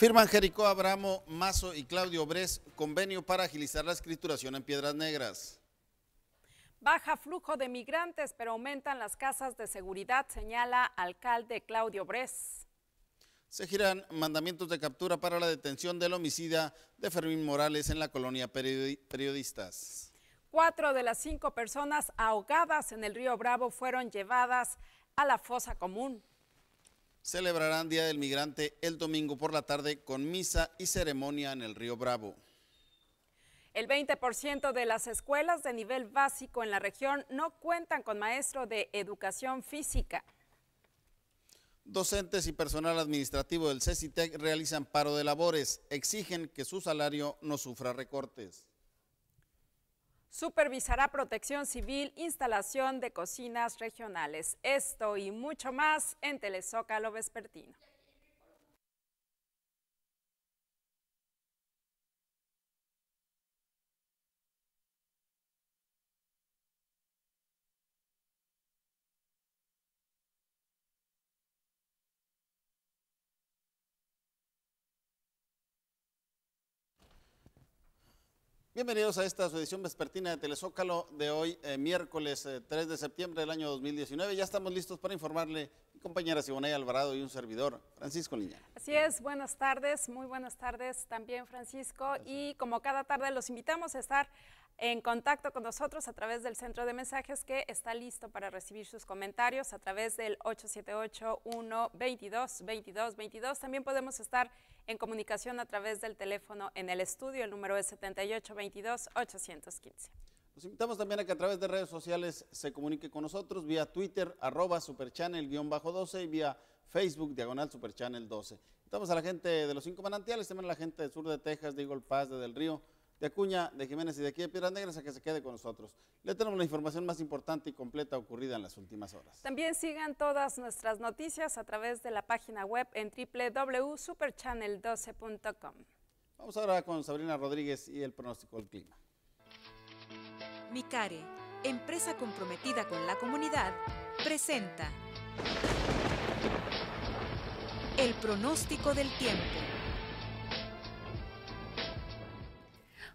Firman Jericó Abramo, Mazo y Claudio Bres convenio para agilizar la escrituración en Piedras Negras. Baja flujo de migrantes, pero aumentan las casas de seguridad, señala alcalde Claudio Bres. Se giran mandamientos de captura para la detención del homicida de Fermín Morales en la colonia Periodistas. Cuatro de las cinco personas ahogadas en el río Bravo fueron llevadas a la fosa común celebrarán Día del Migrante el domingo por la tarde con misa y ceremonia en el Río Bravo. El 20% de las escuelas de nivel básico en la región no cuentan con maestro de educación física. Docentes y personal administrativo del CECITEC realizan paro de labores, exigen que su salario no sufra recortes. Supervisará protección civil, instalación de cocinas regionales. Esto y mucho más en Telezócalo Vespertino. Bienvenidos a esta su edición vespertina de Telezócalo de hoy, eh, miércoles 3 eh, de septiembre del año 2019. Ya estamos listos para informarle mi compañera Siboney Alvarado y un servidor, Francisco Niña. Así es, buenas tardes, muy buenas tardes también, Francisco. Y como cada tarde los invitamos a estar en contacto con nosotros a través del centro de mensajes que está listo para recibir sus comentarios a través del 878-122-2222. También podemos estar en comunicación a través del teléfono en el estudio, el número es 7822-815. Los invitamos también a que a través de redes sociales se comunique con nosotros vía Twitter, arroba superchannel-12 y vía Facebook, diagonal superchannel 12. Invitamos a la gente de los cinco manantiales, también a la gente del sur de Texas, de Eagle Pass, de Del Río, de Acuña, de Jiménez y de aquí de Piedras Negras a que se quede con nosotros. Le tenemos la información más importante y completa ocurrida en las últimas horas. También sigan todas nuestras noticias a través de la página web en www.superchannel12.com. Vamos ahora con Sabrina Rodríguez y el pronóstico del clima. Micare, empresa comprometida con la comunidad, presenta el pronóstico del tiempo.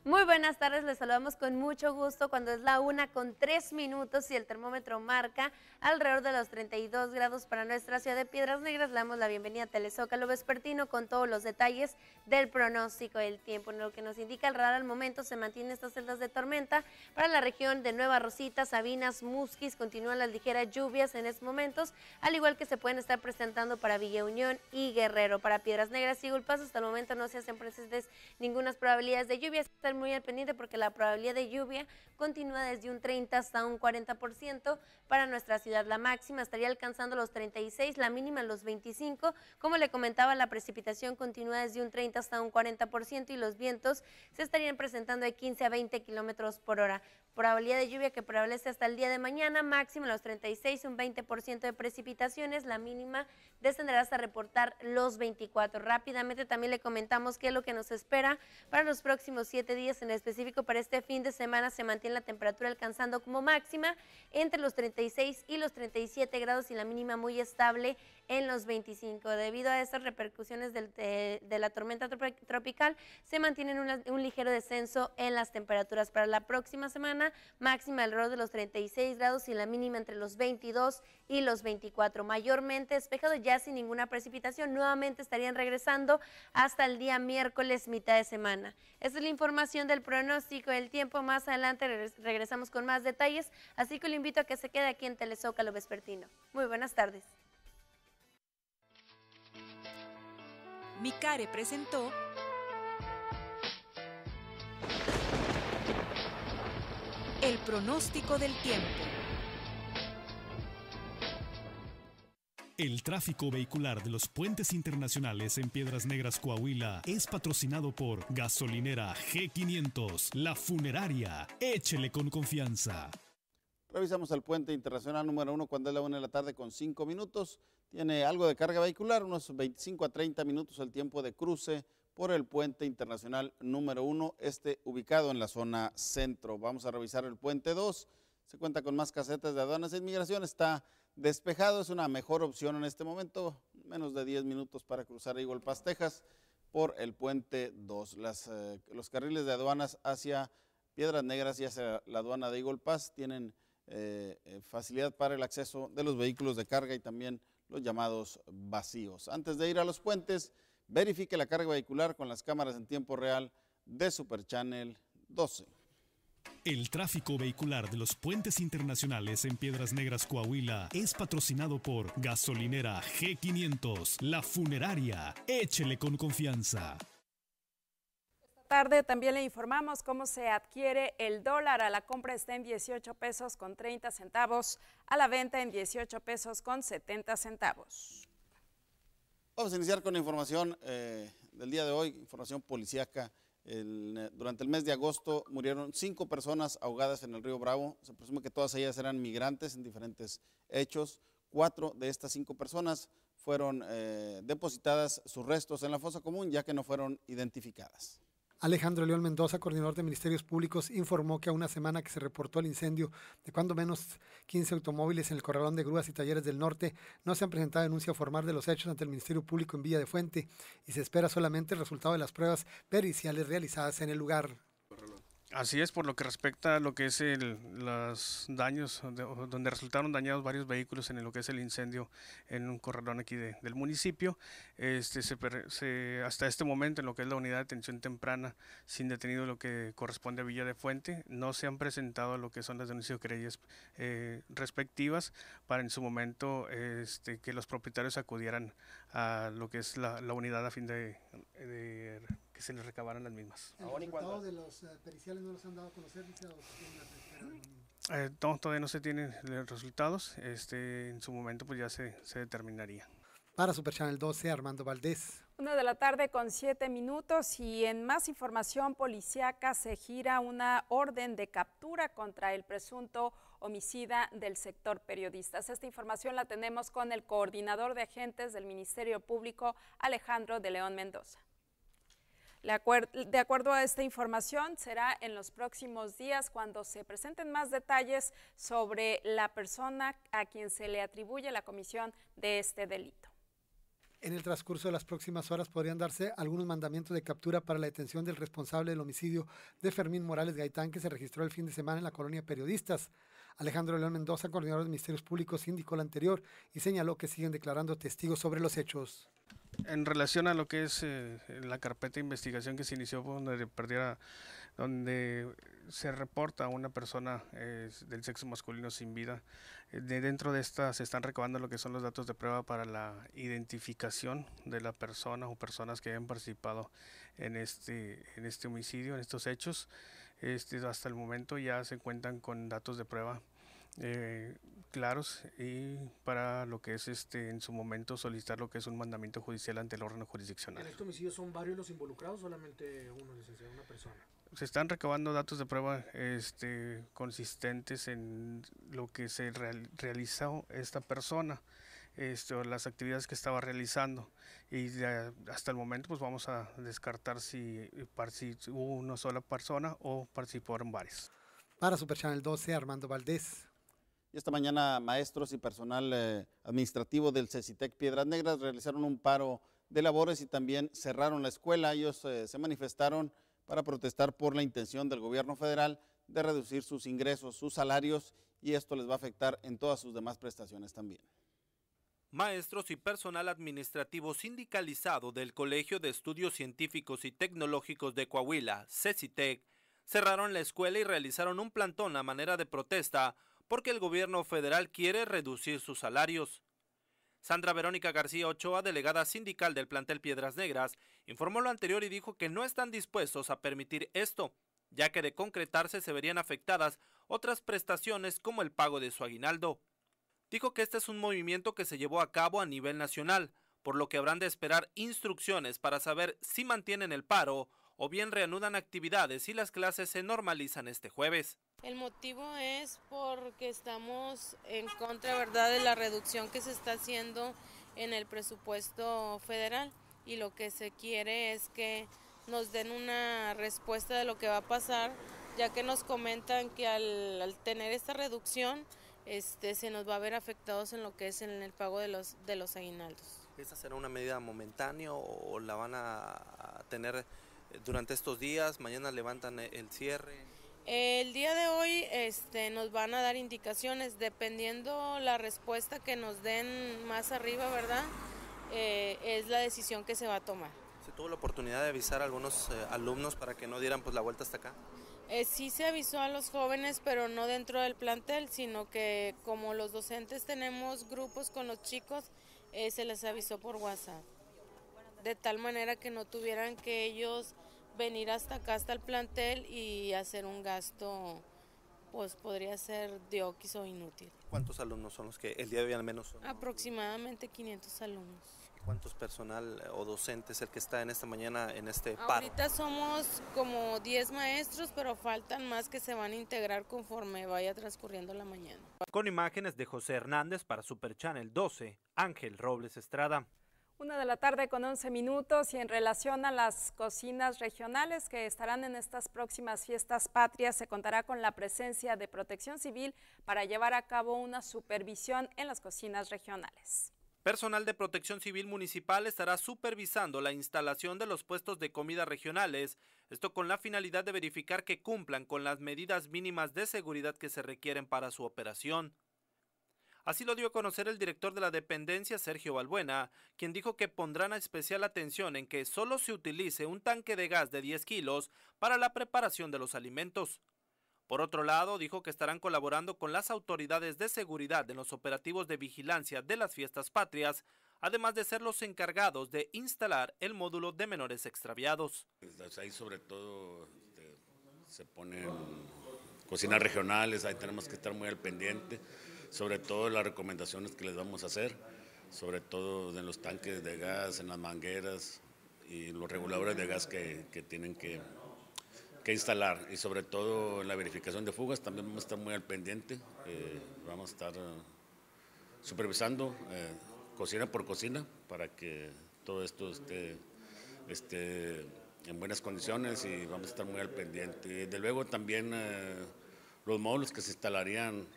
Muy buenas tardes, les saludamos con mucho gusto cuando es la una con tres minutos y el termómetro marca alrededor de los 32 grados para nuestra ciudad de Piedras Negras. Le damos la bienvenida a Telezócalo Vespertino con todos los detalles del pronóstico del tiempo. En lo que nos indica el radar al momento se mantienen estas celdas de tormenta para la región de Nueva Rosita, Sabinas, Musquis. Continúan las ligeras lluvias en estos momentos, al igual que se pueden estar presentando para Villa Unión y Guerrero. Para Piedras Negras y Gulpas hasta el momento no se hacen presentes ninguna probabilidades de lluvias muy al pendiente porque la probabilidad de lluvia continúa desde un 30 hasta un 40% para nuestra ciudad. La máxima estaría alcanzando los 36, la mínima los 25. Como le comentaba, la precipitación continúa desde un 30 hasta un 40% y los vientos se estarían presentando de 15 a 20 kilómetros por hora. Probabilidad de lluvia que prevalece hasta el día de mañana, máxima los 36, un 20% de precipitaciones, la mínima descenderá hasta reportar los 24. Rápidamente también le comentamos qué es lo que nos espera para los próximos siete días, en específico para este fin de semana se mantiene la temperatura alcanzando como máxima entre los 36 y los 37 grados y la mínima muy estable en los 25. Debido a estas repercusiones de, la tormenta tropical, se mantiene un ligero descenso en las temperaturas. Para la próxima semana, máxima alrededor de los 36 grados y la mínima entre los 22 y los 24. Mayormente despejado, ya sin ninguna precipitación. Nuevamente estarían regresando hasta el día miércoles, mitad de semana. Esta es la información del pronóstico del tiempo. Más adelante regresamos con más detalles, así que lo invito a que se quede aquí en Telezócalo Vespertino. Muy buenas tardes. Micare presentó el pronóstico del tiempo. El tráfico vehicular de los puentes internacionales en Piedras Negras, Coahuila, es patrocinado por Gasolinera G500, La Funeraria. Échele con confianza. Revisamos el puente internacional número uno cuando es la una de la tarde con cinco minutos. Tiene algo de carga vehicular, unos 25 a 30 minutos el tiempo de cruce por el puente internacional número uno, este ubicado en la zona centro. Vamos a revisar el puente 2. Se cuenta con más casetas de aduanas e inmigración. Está despejado, es una mejor opción en este momento. Menos de 10 minutos para cruzar Eagle Pass, Texas por el puente 2. Las, eh, los carriles de aduanas hacia Piedras Negras y hacia la aduana de Eagle Pass tienen eh, eh, facilidad para el acceso de los vehículos de carga y también los llamados vacíos. Antes de ir a los puentes, verifique la carga vehicular con las cámaras en tiempo real de Super Channel 12. El tráfico vehicular de los puentes internacionales en Piedras Negras, Coahuila, es patrocinado por Gasolinera G500, la funeraria. Échele con confianza. Tarde también le informamos cómo se adquiere el dólar. A la compra está en 18 pesos con 30 centavos, a la venta en 18 pesos con 70 centavos. Vamos a iniciar con la información eh, del día de hoy, información policíaca. El, durante el mes de agosto murieron cinco personas ahogadas en el río Bravo. Se presume que todas ellas eran migrantes en diferentes hechos. Cuatro de estas cinco personas fueron eh, depositadas sus restos en la fosa común ya que no fueron identificadas. Alejandro León Mendoza, coordinador de Ministerios Públicos, informó que a una semana que se reportó el incendio de cuando menos 15 automóviles en el corralón de grúas y talleres del norte, no se han presentado denuncia formal de los hechos ante el Ministerio Público en Villa de Fuente y se espera solamente el resultado de las pruebas periciales realizadas en el lugar. Así es, por lo que respecta a lo que es el, los daños, donde resultaron dañados varios vehículos en lo que es el incendio en un corralón aquí del municipio. Este, se, hasta este momento, en lo que es la unidad de atención temprana, sin detenido lo que corresponde a Villa de Fuente, no se han presentado lo que son las denuncias querellas eh, respectivas para en su momento este, que los propietarios acudieran a lo que es la, unidad a fin de que se les recabaran las mismas. ¿El resultado de los eh, periciales no los han dado a conocer? Eh, todavía no se tienen los resultados. Este, en su momento pues ya se, se determinaría. Para Super Channel 12, Armando Valdés. Una de la tarde con siete minutos y en más información policiaca se gira una orden de captura contra el presunto homicida del sector periodistas. Esta información la tenemos con el coordinador de agentes del Ministerio Público, Alejandro de León Mendoza. De acuerdo a esta información, será en los próximos días cuando se presenten más detalles sobre la persona a quien se le atribuye la comisión de este delito. En el transcurso de las próximas horas podrían darse algunos mandamientos de captura para la detención del responsable del homicidio de Fermín Morales Gaitán que se registró el fin de semana en la colonia Periodistas. Alejandro León Mendoza, coordinador de Ministerios Públicos, indicó lo anterior y señaló que siguen declarando testigos sobre los hechos. En relación a lo que es eh, la carpeta de investigación que se inició donde perdiera, donde se reporta una persona del sexo masculino sin vida, eh, de dentro de esta se están recabando lo que son los datos de prueba para la identificación de la persona o personas que hayan participado en este, en este homicidio, en estos hechos. Este, hasta el momento ya se cuentan con datos de prueba eh, claros y para lo que es este en su momento solicitar lo que es un mandamiento judicial ante el órgano jurisdiccional. ¿En este homicidio son varios los involucrados solamente uno, licenciado, una persona? Se están recabando datos de prueba este, consistentes en lo que se realizó esta persona, este, las actividades que estaba realizando y hasta el momento pues vamos a descartar si, si hubo una sola persona o participaron varios. Para Super Channel 12, Armando Valdés. Esta mañana maestros y personal eh, administrativo del CECITEC Piedras Negras realizaron un paro de labores y también cerraron la escuela. Ellos eh, se manifestaron para protestar por la intención del gobierno federal de reducir sus ingresos, sus salarios y esto les va a afectar en todas sus demás prestaciones también. Maestros y personal administrativo sindicalizado del Colegio de Estudios Científicos y Tecnológicos de Coahuila, CECITEC, cerraron la escuela y realizaron un plantón a manera de protesta porque el gobierno federal quiere reducir sus salarios. Sandra Verónica García Ochoa, delegada sindical del plantel Piedras Negras, informó lo anterior y dijo que no están dispuestos a permitir esto, ya que de concretarse se verían afectadas otras prestaciones como el pago de su aguinaldo. Dijo que este es un movimiento que se llevó a cabo a nivel nacional, por lo que habrán de esperar instrucciones para saber si mantienen el paro o bien reanudan actividades y las clases se normalizan este jueves. El motivo es porque estamos en contra, ¿verdad?, de la reducción que se está haciendo en el presupuesto federal y lo que se quiere es que nos den una respuesta de lo que va a pasar, ya que nos comentan que al, tener esta reducción este, se nos va a ver afectados en lo que es en el pago de los, de los aguinaldos. ¿Esa será una medida momentánea o la van a tener durante estos días? ¿Mañana levantan el cierre? El día de hoy este, nos van a dar indicaciones, dependiendo la respuesta que nos den más arriba, ¿verdad? Eh, es la decisión que se va a tomar. ¿Se tuvo la oportunidad de avisar a algunos alumnos para que no dieran pues la vuelta hasta acá? Eh, sí se avisó a los jóvenes, pero no dentro del plantel, sino que como los docentes tenemos grupos con los chicos, eh, se les avisó por WhatsApp. De tal manera que no tuvieran que ellos venir hasta acá, hasta el plantel y hacer un gasto, pues podría ser de o inútil. ¿Cuántos alumnos son los que el día de hoy al menos son? Aproximadamente 500 alumnos. ¿Cuántos personal o docentes el que está en esta mañana en este paro? Ahorita somos como 10 maestros, pero faltan más que se van a integrar conforme vaya transcurriendo la mañana. Con imágenes de José Hernández para Super Channel 12, Ángel Robles Estrada. Una de la tarde con 11 minutos y en relación a las cocinas regionales que estarán en estas próximas fiestas patrias, se contará con la presencia de Protección Civil para llevar a cabo una supervisión en las cocinas regionales. Personal de Protección Civil Municipal estará supervisando la instalación de los puestos de comida regionales, esto con la finalidad de verificar que cumplan con las medidas mínimas de seguridad que se requieren para su operación. Así lo dio a conocer el director de la dependencia, Sergio Balbuena, quien dijo que pondrán especial atención en que solo se utilice un tanque de gas de 10 kilos para la preparación de los alimentos. Por otro lado, dijo que estarán colaborando con las autoridades de seguridad en los operativos de vigilancia de las fiestas patrias, además de ser los encargados de instalar el módulo de menores extraviados. Pues, ahí sobre todo este, se ponen cocinas regionales, ahí tenemos que estar muy al pendiente, sobre todo las recomendaciones que les vamos a hacer, sobre todo en los tanques de gas, en las mangueras y los reguladores de gas que, que tienen que que instalar y sobre todo en la verificación de fugas también vamos a estar muy al pendiente, eh, vamos a estar eh, supervisando eh, cocina por cocina para que todo esto esté, esté, en buenas condiciones y vamos a estar muy al pendiente. Y desde luego también los módulos que se instalarían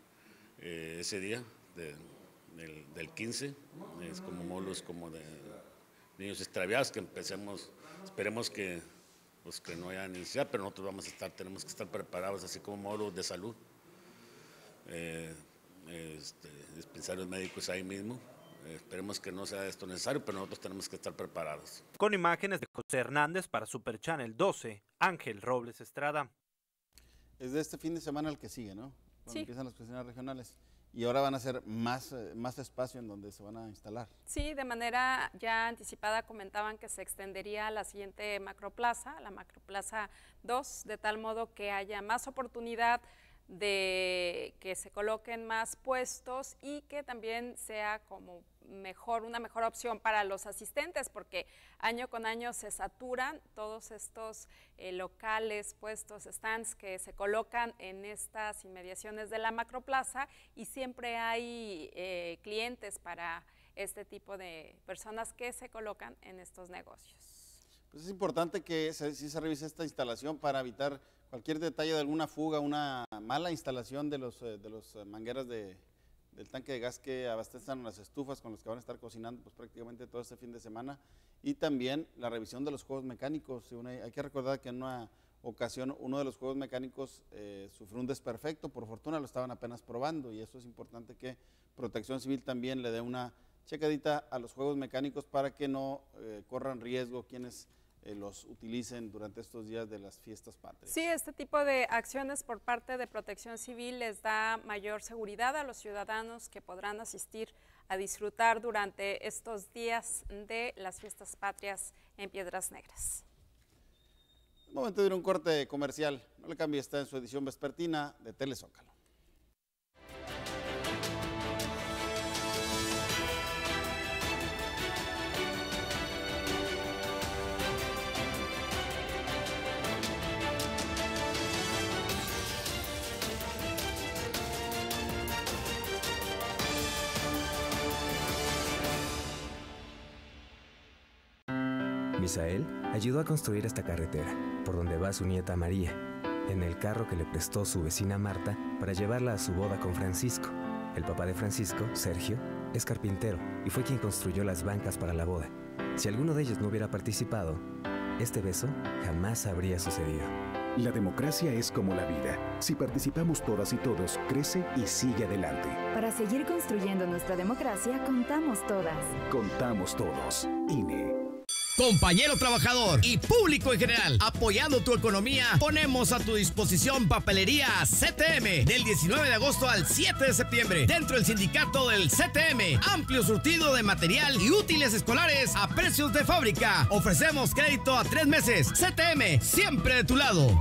ese día del, del 15, es como módulos como de niños extraviados que empecemos, esperemos que pues que no haya necesidad, pero nosotros vamos a estar, tenemos que estar preparados, así como módulos de salud, eh, este, dispensarios médicos ahí mismo. Eh, esperemos que no sea esto necesario, pero nosotros tenemos que estar preparados. Con imágenes de José Hernández para Super Channel 12, Ángel Robles Estrada. Es de este fin de semana el que sigue, ¿no? Cuando empiezan las cocinas regionales y ahora van a ser más, eh, más espacio en donde se van a instalar. Sí, de manera ya anticipada comentaban que se extendería a la siguiente macroplaza, la macroplaza 2, de tal modo que haya más oportunidad de que se coloquen más puestos y que también sea como mejor, una mejor opción para los asistentes, porque año con año se saturan todos estos eh, locales, puestos, stands que se colocan en estas inmediaciones de la macroplaza y siempre hay eh, clientes para este tipo de personas que se colocan en estos negocios. Pues es importante que se, sí se revise esta instalación para evitar cualquier detalle de alguna fuga, una mala instalación de los, eh, de los mangueras de, del tanque de gas que abastecen las estufas con los que van a estar cocinando pues, prácticamente todo este fin de semana y también la revisión de los juegos mecánicos. Hay que recordar que en una ocasión uno de los juegos mecánicos eh, sufrió un desperfecto, por fortuna lo estaban apenas probando y eso es importante que Protección Civil también le dé una checadita a los juegos mecánicos para que no eh, corran riesgo quienes eh, los utilicen durante estos días de las fiestas patrias. Sí, este tipo de acciones por parte de Protección Civil les da mayor seguridad a los ciudadanos que podrán asistir a disfrutar durante estos días de las fiestas patrias en Piedras Negras. Momento de ir a un corte comercial. No le cambie, está en su edición vespertina de Telezócalo. Misael ayudó a construir esta carretera, por donde va su nieta María, en el carro que le prestó su vecina Marta para llevarla a su boda con Francisco. El papá de Francisco, Sergio, es carpintero y fue quien construyó las bancas para la boda. Si alguno de ellos no hubiera participado, este beso jamás habría sucedido. La democracia es como la vida. Si participamos todas y todos, crece y sigue adelante. Para seguir construyendo nuestra democracia, contamos todas. Contamos todos. INE. Compañero trabajador y público en general, apoyando tu economía, ponemos a tu disposición papelería CTM del 19 de agosto al 7 de septiembre. Dentro del sindicato del CTM, amplio surtido de material y útiles escolares a precios de fábrica. Ofrecemos crédito a tres meses. CTM, siempre de tu lado.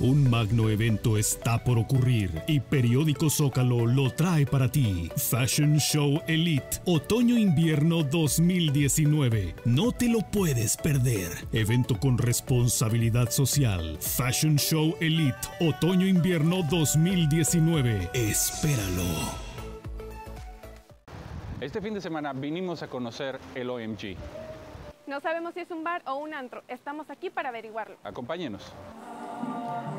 Un magno evento está por ocurrir y Periódico Zócalo lo trae para ti. Fashion Show Elite Otoño-Invierno 2019. No te lo puedes perder. Evento con responsabilidad social. Fashion Show Elite Otoño-Invierno 2019. Espéralo. Este fin de semana vinimos a conocer el OMG. No sabemos si es un bar o un antro. Estamos aquí para averiguarlo. Acompáñenos. Oh.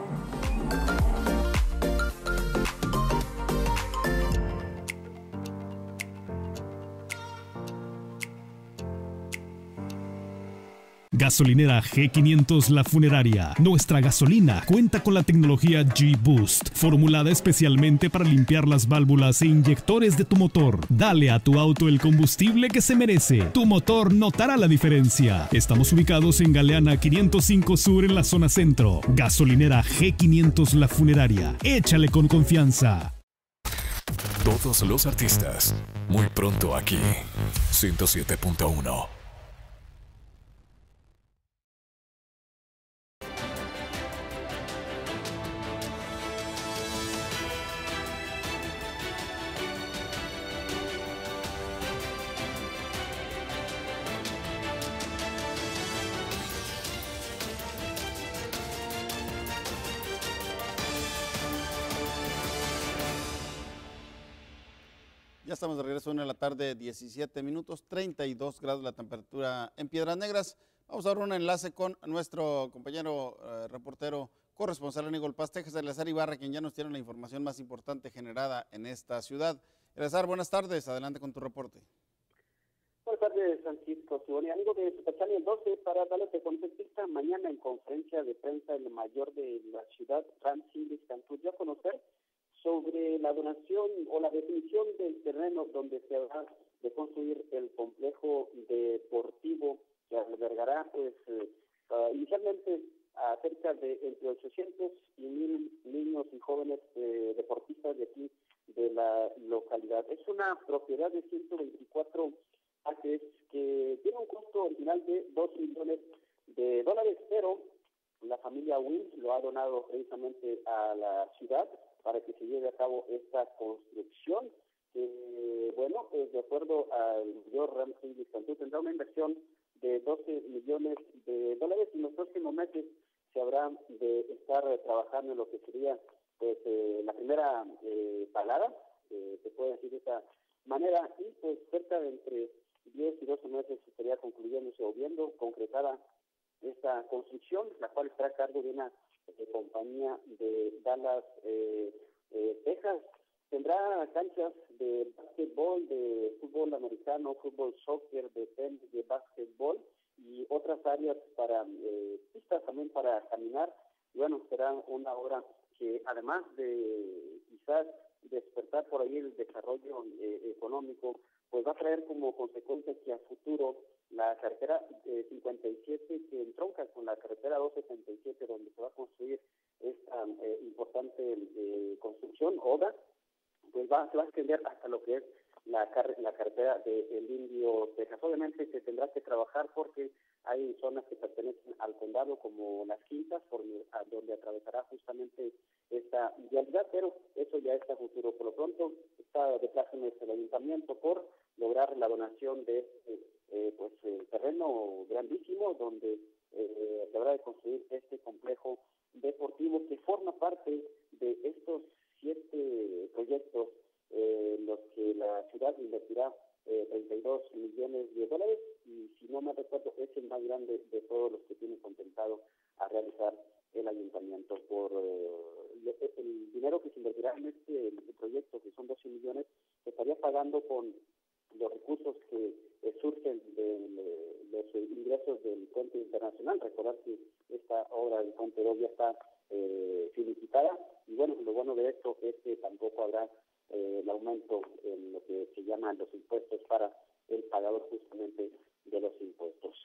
Gasolinera G500 La Funeraria. Nuestra gasolina cuenta con la tecnología G-Boost, formulada especialmente para limpiar las válvulas e inyectores de tu motor. Dale a tu auto el combustible que se merece. Tu motor notará la diferencia. Estamos ubicados en Galeana 505 Sur en la zona centro. Gasolinera G500 La Funeraria. Échale con confianza. Todos los artistas, muy pronto aquí. 107.1 estamos de regreso, una de la tarde, 17 minutos, 32 grados la temperatura en Piedras Negras. Vamos a dar un enlace con nuestro compañero eh, reportero corresponsal Aníbal Paz, Texas, Eleazar Ibarra, quien ya nos tiene la información más importante generada en esta ciudad. Eleazar, buenas tardes, adelante con tu reporte. Buenas tardes, Francisco Siboni, amigo de Superchannel 12, para darles de contexto, mañana en conferencia de prensa el mayor de la ciudad, Francis Cantú, dio a conocer sobre la donación o la definición del terreno donde se va de construir el complejo deportivo que albergará pues eh, inicialmente a cerca de entre 800 y 1000 niños y jóvenes eh, deportistas de aquí de la localidad. Es una propiedad de 124 acres que tiene un costo original de 2 millones de dólares, pero la familia Wynn lo ha donado precisamente a la ciudad para que se lleve a cabo esta construcción. que, bueno, pues de acuerdo al mayor Ramsey Cantú, tendrá una inversión de 12 millones de dólares y en los próximos meses se habrá de estar trabajando en lo que sería pues eh, la primera eh, palada, eh, se puede decir de esta manera, y pues cerca de entre 10 y 12 meses estaría concluyéndose o viendo concretada esta construcción, la cual estará a cargo de una de compañía de Dallas, eh, eh, Texas. Tendrá canchas de básquetbol, de fútbol americano, fútbol soccer, de tenis, de básquetbol y otras áreas para eh, pistas también para caminar. Y bueno, será una obra que además de quizás despertar por ahí el desarrollo económico, pues va a traer como consecuencia que a futuro la carretera 57 que entronca con la carretera 277 donde se va a construir esta eh, importante eh, construcción, ODA, pues va, se va a extender hasta lo que es la, la carretera del Indio Texas. Obviamente se tendrá que trabajar porque hay zonas que pertenecen al condado como las quintas, por, donde atravesará justamente esta vialidad, pero eso ya está futuro. Por lo pronto está de plácemes el ayuntamiento por lograr la donación de este eh, pues, terreno grandísimo donde eh, se habrá de construir este complejo deportivo que forma parte de estos siete proyectos eh, en los que la ciudad invertirá eh, 32 millones de dólares y si no me recuerdo es el más grande de todos los que tiene contemplado a realizar el ayuntamiento por eh, el dinero que se invertirá en este proyecto que son 12 millones estaría pagando con los recursos que surgen de, los ingresos del puente internacional Nacional. Recordar que esta obra del Puente 2 ya está eh, felicitada y bueno, lo bueno de esto es que tampoco habrá eh, el aumento en lo que se llaman los impuestos para el pagador justamente de los impuestos.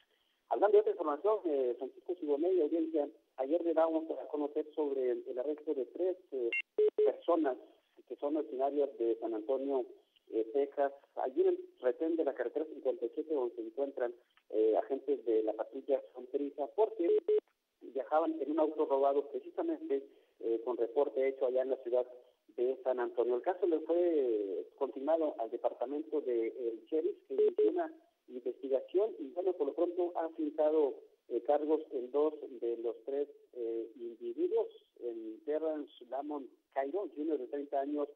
Hablando de otra información, eh, Francisco Siboney, audiencia, ayer le damos a conocer sobre el, arresto de tres eh, personas que son originarias de San Antonio, eh, Texas. Allí en el retén de la carretera 57, donde se encuentran eh, agentes de la patrulla fronteriza, porque viajaban en un auto robado precisamente con reporte hecho allá en la ciudad de San Antonio. El caso le fue continuado al departamento de, sheriff, que inició una investigación y bueno, por lo pronto ha afrontado eh, cargos en dos de los tres eh, individuos, en Terrence Lamont Cairo, junior de 30 años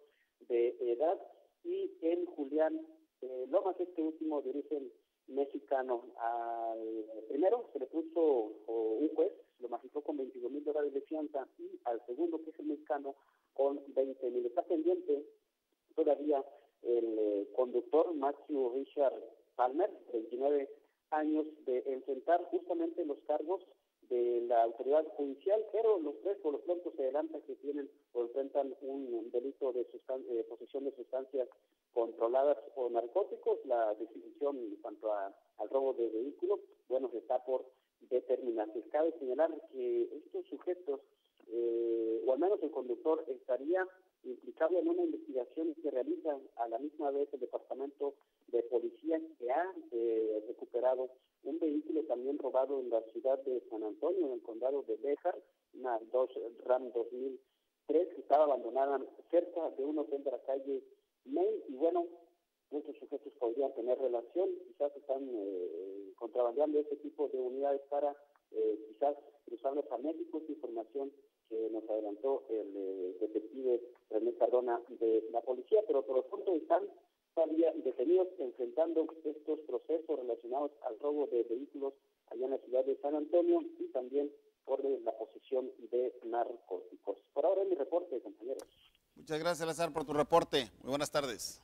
de edad, y en Julián eh, Lomas, este último de origen mexicano. Al primero se le puso un juez, lo magistró con 22 mil dólares de fianza, y al segundo, que es el mexicano, con 20 mil. Está pendiente todavía el conductor Matthew Richard Palmer, 29 años, de enfrentar justamente los cargos de la autoridad judicial, pero los tres por lo pronto se adelantan que tienen o enfrentan un delito de eh, posesión de sustancias controladas o narcóticos. La definición en cuanto al robo de vehículos, bueno, se está por determinarse. Cabe señalar que estos sujetos, eh, o al menos el conductor, estaría implicado en una investigación que realiza a la misma vez el Departamento de Policía que ha eh, recuperado un vehículo también robado en la ciudad de San Antonio, en el condado de Béjar, una dos, RAM 2003 que estaba abandonada cerca de un hotel de la calle May y bueno, muchos sujetos podrían tener relación, quizás están eh, contrabandeando este tipo de unidades para eh, quizás cruzarlos a México, información que nos adelantó el eh, detective René Cardona de la policía, pero por lo pronto están todavía detenidos enfrentando estos procesos relacionados al robo de vehículos allá en la ciudad de San Antonio y también por la posesión de narcóticos. Por ahora es mi reporte, compañeros. Muchas gracias, Lazar, por tu reporte. Muy buenas tardes.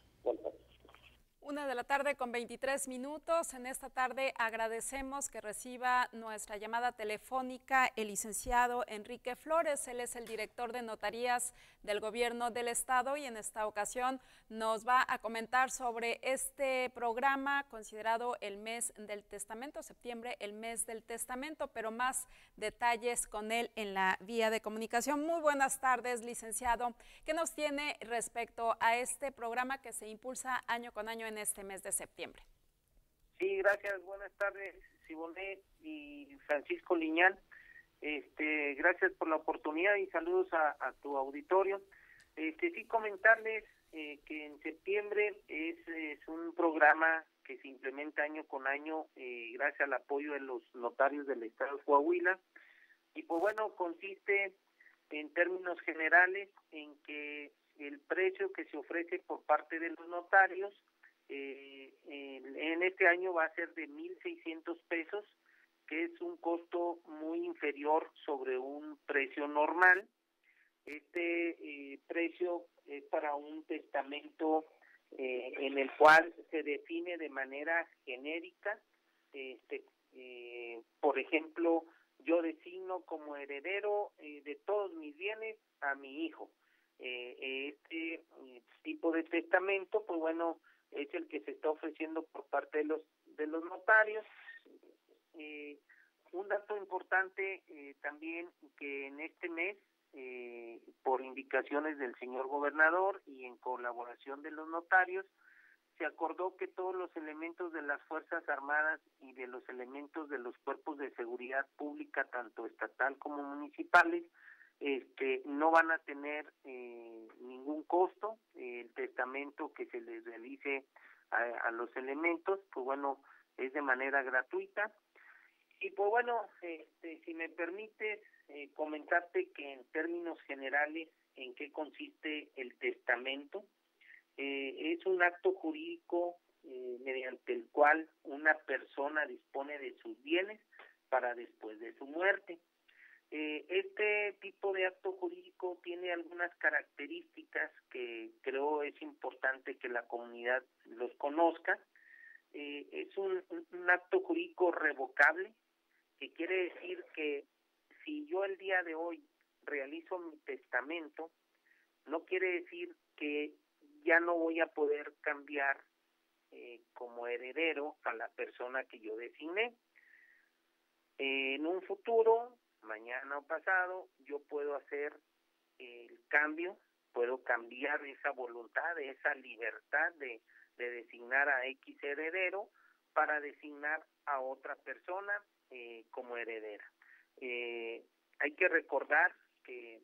Una de la tarde con 23 minutos. En esta tarde agradecemos que reciba nuestra llamada telefónica el licenciado Enrique Flores. Él es el director de notarías del gobierno del estado y en esta ocasión nos va a comentar sobre este programa considerado el mes del testamento, septiembre, el mes del testamento, pero más detalles con él en la vía de comunicación. Muy buenas tardes, licenciado. ¿Qué nos tiene respecto a este programa que se impulsa año con año en este mes de septiembre. Sí, gracias. Buenas tardes, Siboné y Francisco Liñán. Este, gracias por la oportunidad y saludos a, tu auditorio. Este, sí, comentarles eh, que en septiembre es, un programa que se implementa año con año eh, gracias al apoyo de los notarios del Estado de Coahuila. Y pues bueno, consiste en términos generales en que el precio que se ofrece por parte de los notarios eh, en, este año va a ser de 1.600 pesos, que es un costo muy inferior sobre un precio normal. Este eh, precio es para un testamento eh, en el cual se define de manera genérica, este, eh, por ejemplo, yo designo como heredero de todos mis bienes a mi hijo. este tipo de testamento, pues bueno, es el que se está ofreciendo por parte de los de los notarios. Eh, un dato importante eh, también que en este mes, eh, por indicaciones del señor gobernador y en colaboración de los notarios, se acordó que todos los elementos de las Fuerzas Armadas y de los elementos de los cuerpos de seguridad pública, tanto estatal como municipales, este, no van a tener eh, ningún costo. el testamento que se les realice a, los elementos, pues bueno, es de manera gratuita. Y pues bueno, este, si me permite eh, comentarte que en términos generales, ¿en qué consiste el testamento? Eh, es un acto jurídico mediante el cual una persona dispone de sus bienes para después de su muerte. Eh, este tipo de acto jurídico tiene algunas características que creo es importante que la comunidad los conozca. Eh, es un, acto jurídico revocable que quiere decir que si yo el día de hoy realizo mi testamento, no quiere decir que ya no voy a poder cambiar eh, como heredero a la persona que yo designé. en un futuro, mañana o pasado, yo puedo hacer el cambio, puedo cambiar esa voluntad, esa libertad de, de designar a X heredero para designar a otra persona eh, como heredera. Eh, hay que recordar que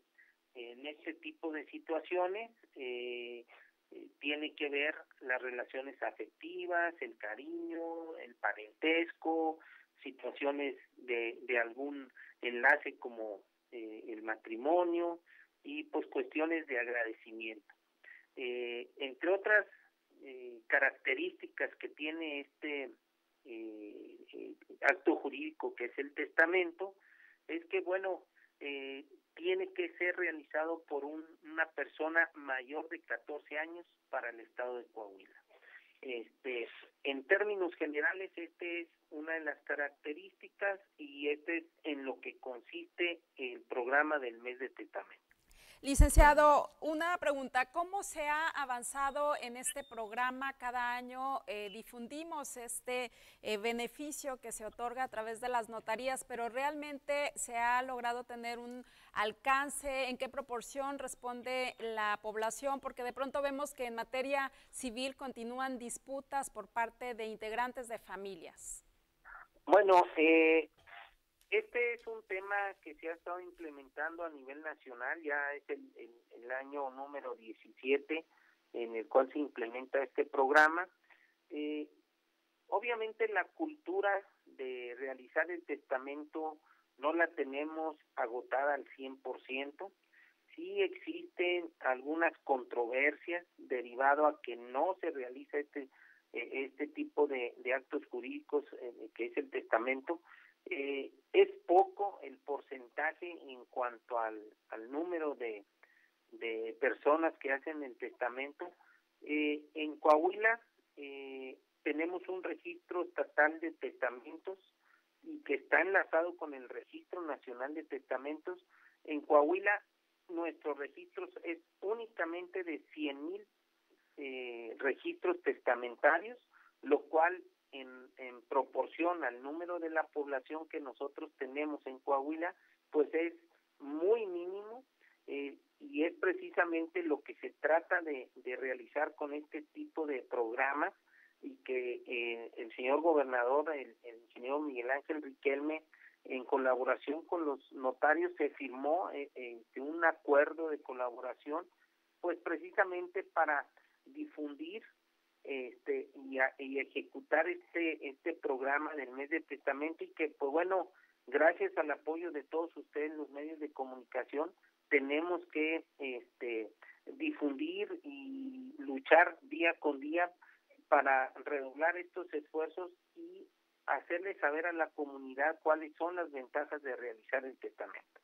en este tipo de situaciones eh, eh, tiene que ver las relaciones afectivas, el cariño, el parentesco, situaciones de, de algún enlace como eh, el matrimonio y pues cuestiones de agradecimiento. Eh, entre otras eh, características que tiene este acto jurídico que es el testamento, es que bueno, tiene que ser realizado por un, una persona mayor de 14 años para el estado de Coahuila. Este, en términos generales, este es una de las características y este es en lo que consiste el programa del mes de testamento. Licenciado, una pregunta, ¿cómo se ha avanzado en este programa? Cada año eh, difundimos este eh, beneficio que se otorga a través de las notarías, pero realmente se ha logrado tener un alcance, en qué proporción responde la población, porque de pronto vemos que en materia civil continúan disputas por parte de integrantes de familias. Bueno, eh, este es un tema que se ha estado implementando a nivel nacional, ya es el, el, año número 17 en el cual se implementa este programa. Eh, obviamente la cultura de realizar el testamento no la tenemos agotada al 100%. Sí existen algunas controversias derivado a que no se realiza este este tipo de, de actos jurídicos eh, que es el testamento, eh, es poco el porcentaje en cuanto al, al número de, de personas que hacen el testamento. Eh, en Coahuila eh, tenemos un registro estatal de testamentos y que está enlazado con el registro nacional de testamentos. En Coahuila nuestro registro es únicamente de 100 mil eh, registros testamentarios, lo cual en, en proporción al número de la población que nosotros tenemos en Coahuila, pues es muy mínimo eh, y es precisamente lo que se trata de, de realizar con este tipo de programas y que eh, el señor gobernador, el, el señor Miguel Ángel Riquelme, en colaboración con los notarios se firmó eh, eh, un acuerdo de colaboración, pues precisamente para difundir este y, a, y ejecutar este este programa del mes de testamento y que pues bueno gracias al apoyo de todos ustedes los medios de comunicación tenemos que este difundir y luchar día con día para redoblar estos esfuerzos y hacerle saber a la comunidad cuáles son las ventajas de realizar el testamento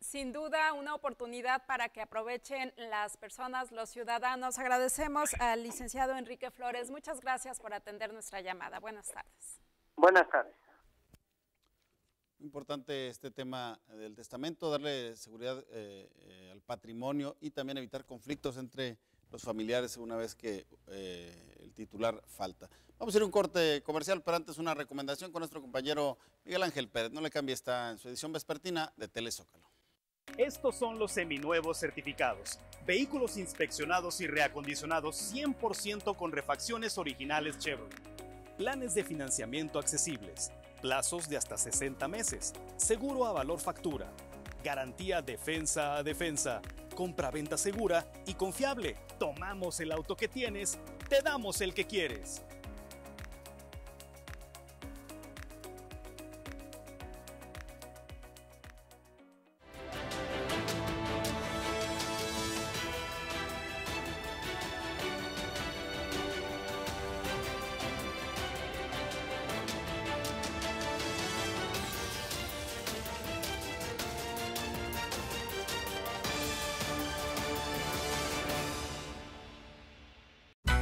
sin duda una oportunidad para que aprovechen las personas, los ciudadanos. Agradecemos al licenciado Enrique Flores. Muchas gracias por atender nuestra llamada. Buenas tardes. Buenas tardes. Importante este tema del testamento, darle seguridad eh, eh, al patrimonio y también evitar conflictos entre los familiares una vez que eh, el titular falta. Vamos a ir a un corte comercial, pero antes una recomendación con nuestro compañero Miguel Ángel Pérez. No le cambie, está en su edición vespertina de Telezócalo. Estos son los seminuevos certificados. Vehículos inspeccionados y reacondicionados 100% con refacciones originales Chevrolet. Planes de financiamiento accesibles. Plazos de hasta 60 meses. Seguro a valor factura. Garantía defensa a defensa. Compra-venta segura y confiable. Tomamos el auto que tienes, te damos el que quieres.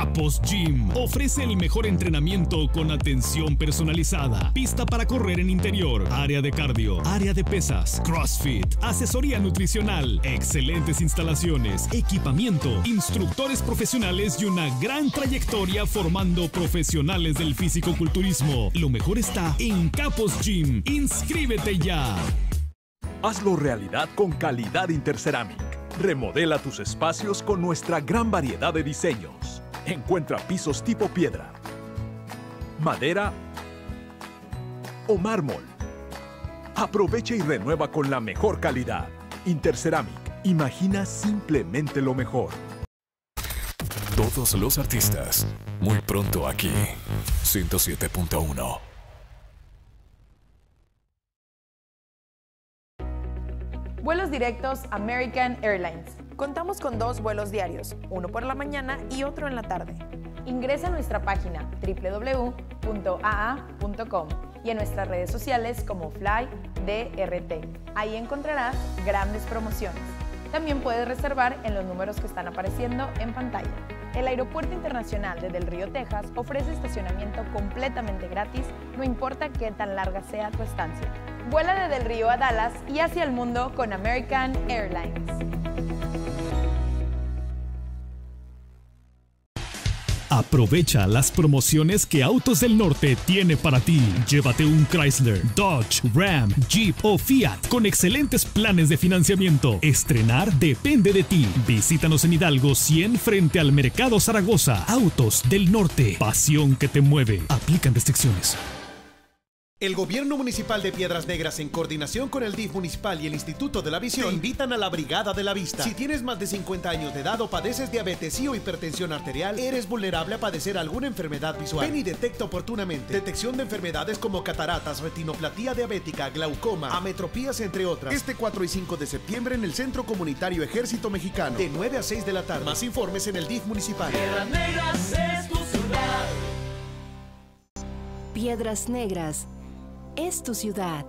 Capos Gym ofrece el mejor entrenamiento con atención personalizada, pista para correr en interior, área de cardio, área de pesas, CrossFit, asesoría nutricional, excelentes instalaciones, equipamiento, instructores profesionales y una gran trayectoria formando profesionales del físico-culturismo. Lo mejor está en Capos Gym. Inscríbete ya. Hazlo realidad con calidad Interceramic. Remodela tus espacios con nuestra gran variedad de diseños. Encuentra pisos tipo piedra, madera o mármol. Aprovecha y renueva con la mejor calidad. Interceramic. Imagina simplemente lo mejor. Todos los artistas, muy pronto aquí. 107.1. Vuelos directos American Airlines. Contamos con dos vuelos diarios, uno por la mañana y otro en la tarde. Ingresa a nuestra página www.aa.com y en nuestras redes sociales como FlyDRT. Ahí encontrarás grandes promociones. También puedes reservar en los números que están apareciendo en pantalla. El Aeropuerto Internacional de Del Río, Texas ofrece estacionamiento completamente gratis, no importa qué tan larga sea tu estancia. Vuela de Del Río a Dallas y hacia el mundo con American Airlines. Aprovecha las promociones que Autos del Norte tiene para ti. Llévate un Chrysler, Dodge, Ram, Jeep o Fiat con excelentes planes de financiamiento. Estrenar depende de ti. Visítanos en Hidalgo 100 frente al Mercado Zaragoza. Autos del Norte. Pasión que te mueve. Aplican restricciones. El Gobierno Municipal de Piedras Negras, en coordinación con el DIF Municipal y el Instituto de la Visión, te invitan a la Brigada de la Vista. Si tienes más de 50 años de edad o padeces diabetes y o hipertensión arterial, eres vulnerable a padecer alguna enfermedad visual. Ven y detecta oportunamente. Detección de enfermedades como cataratas, retinoplatía diabética, glaucoma, ametropías, entre otras. Este 4 y 5 de septiembre en el Centro Comunitario Ejército Mexicano, de 9 a 6 de la tarde. Más informes en el DIF Municipal. Piedras Negras es tu ciudad. Piedras Negras es tu ciudad.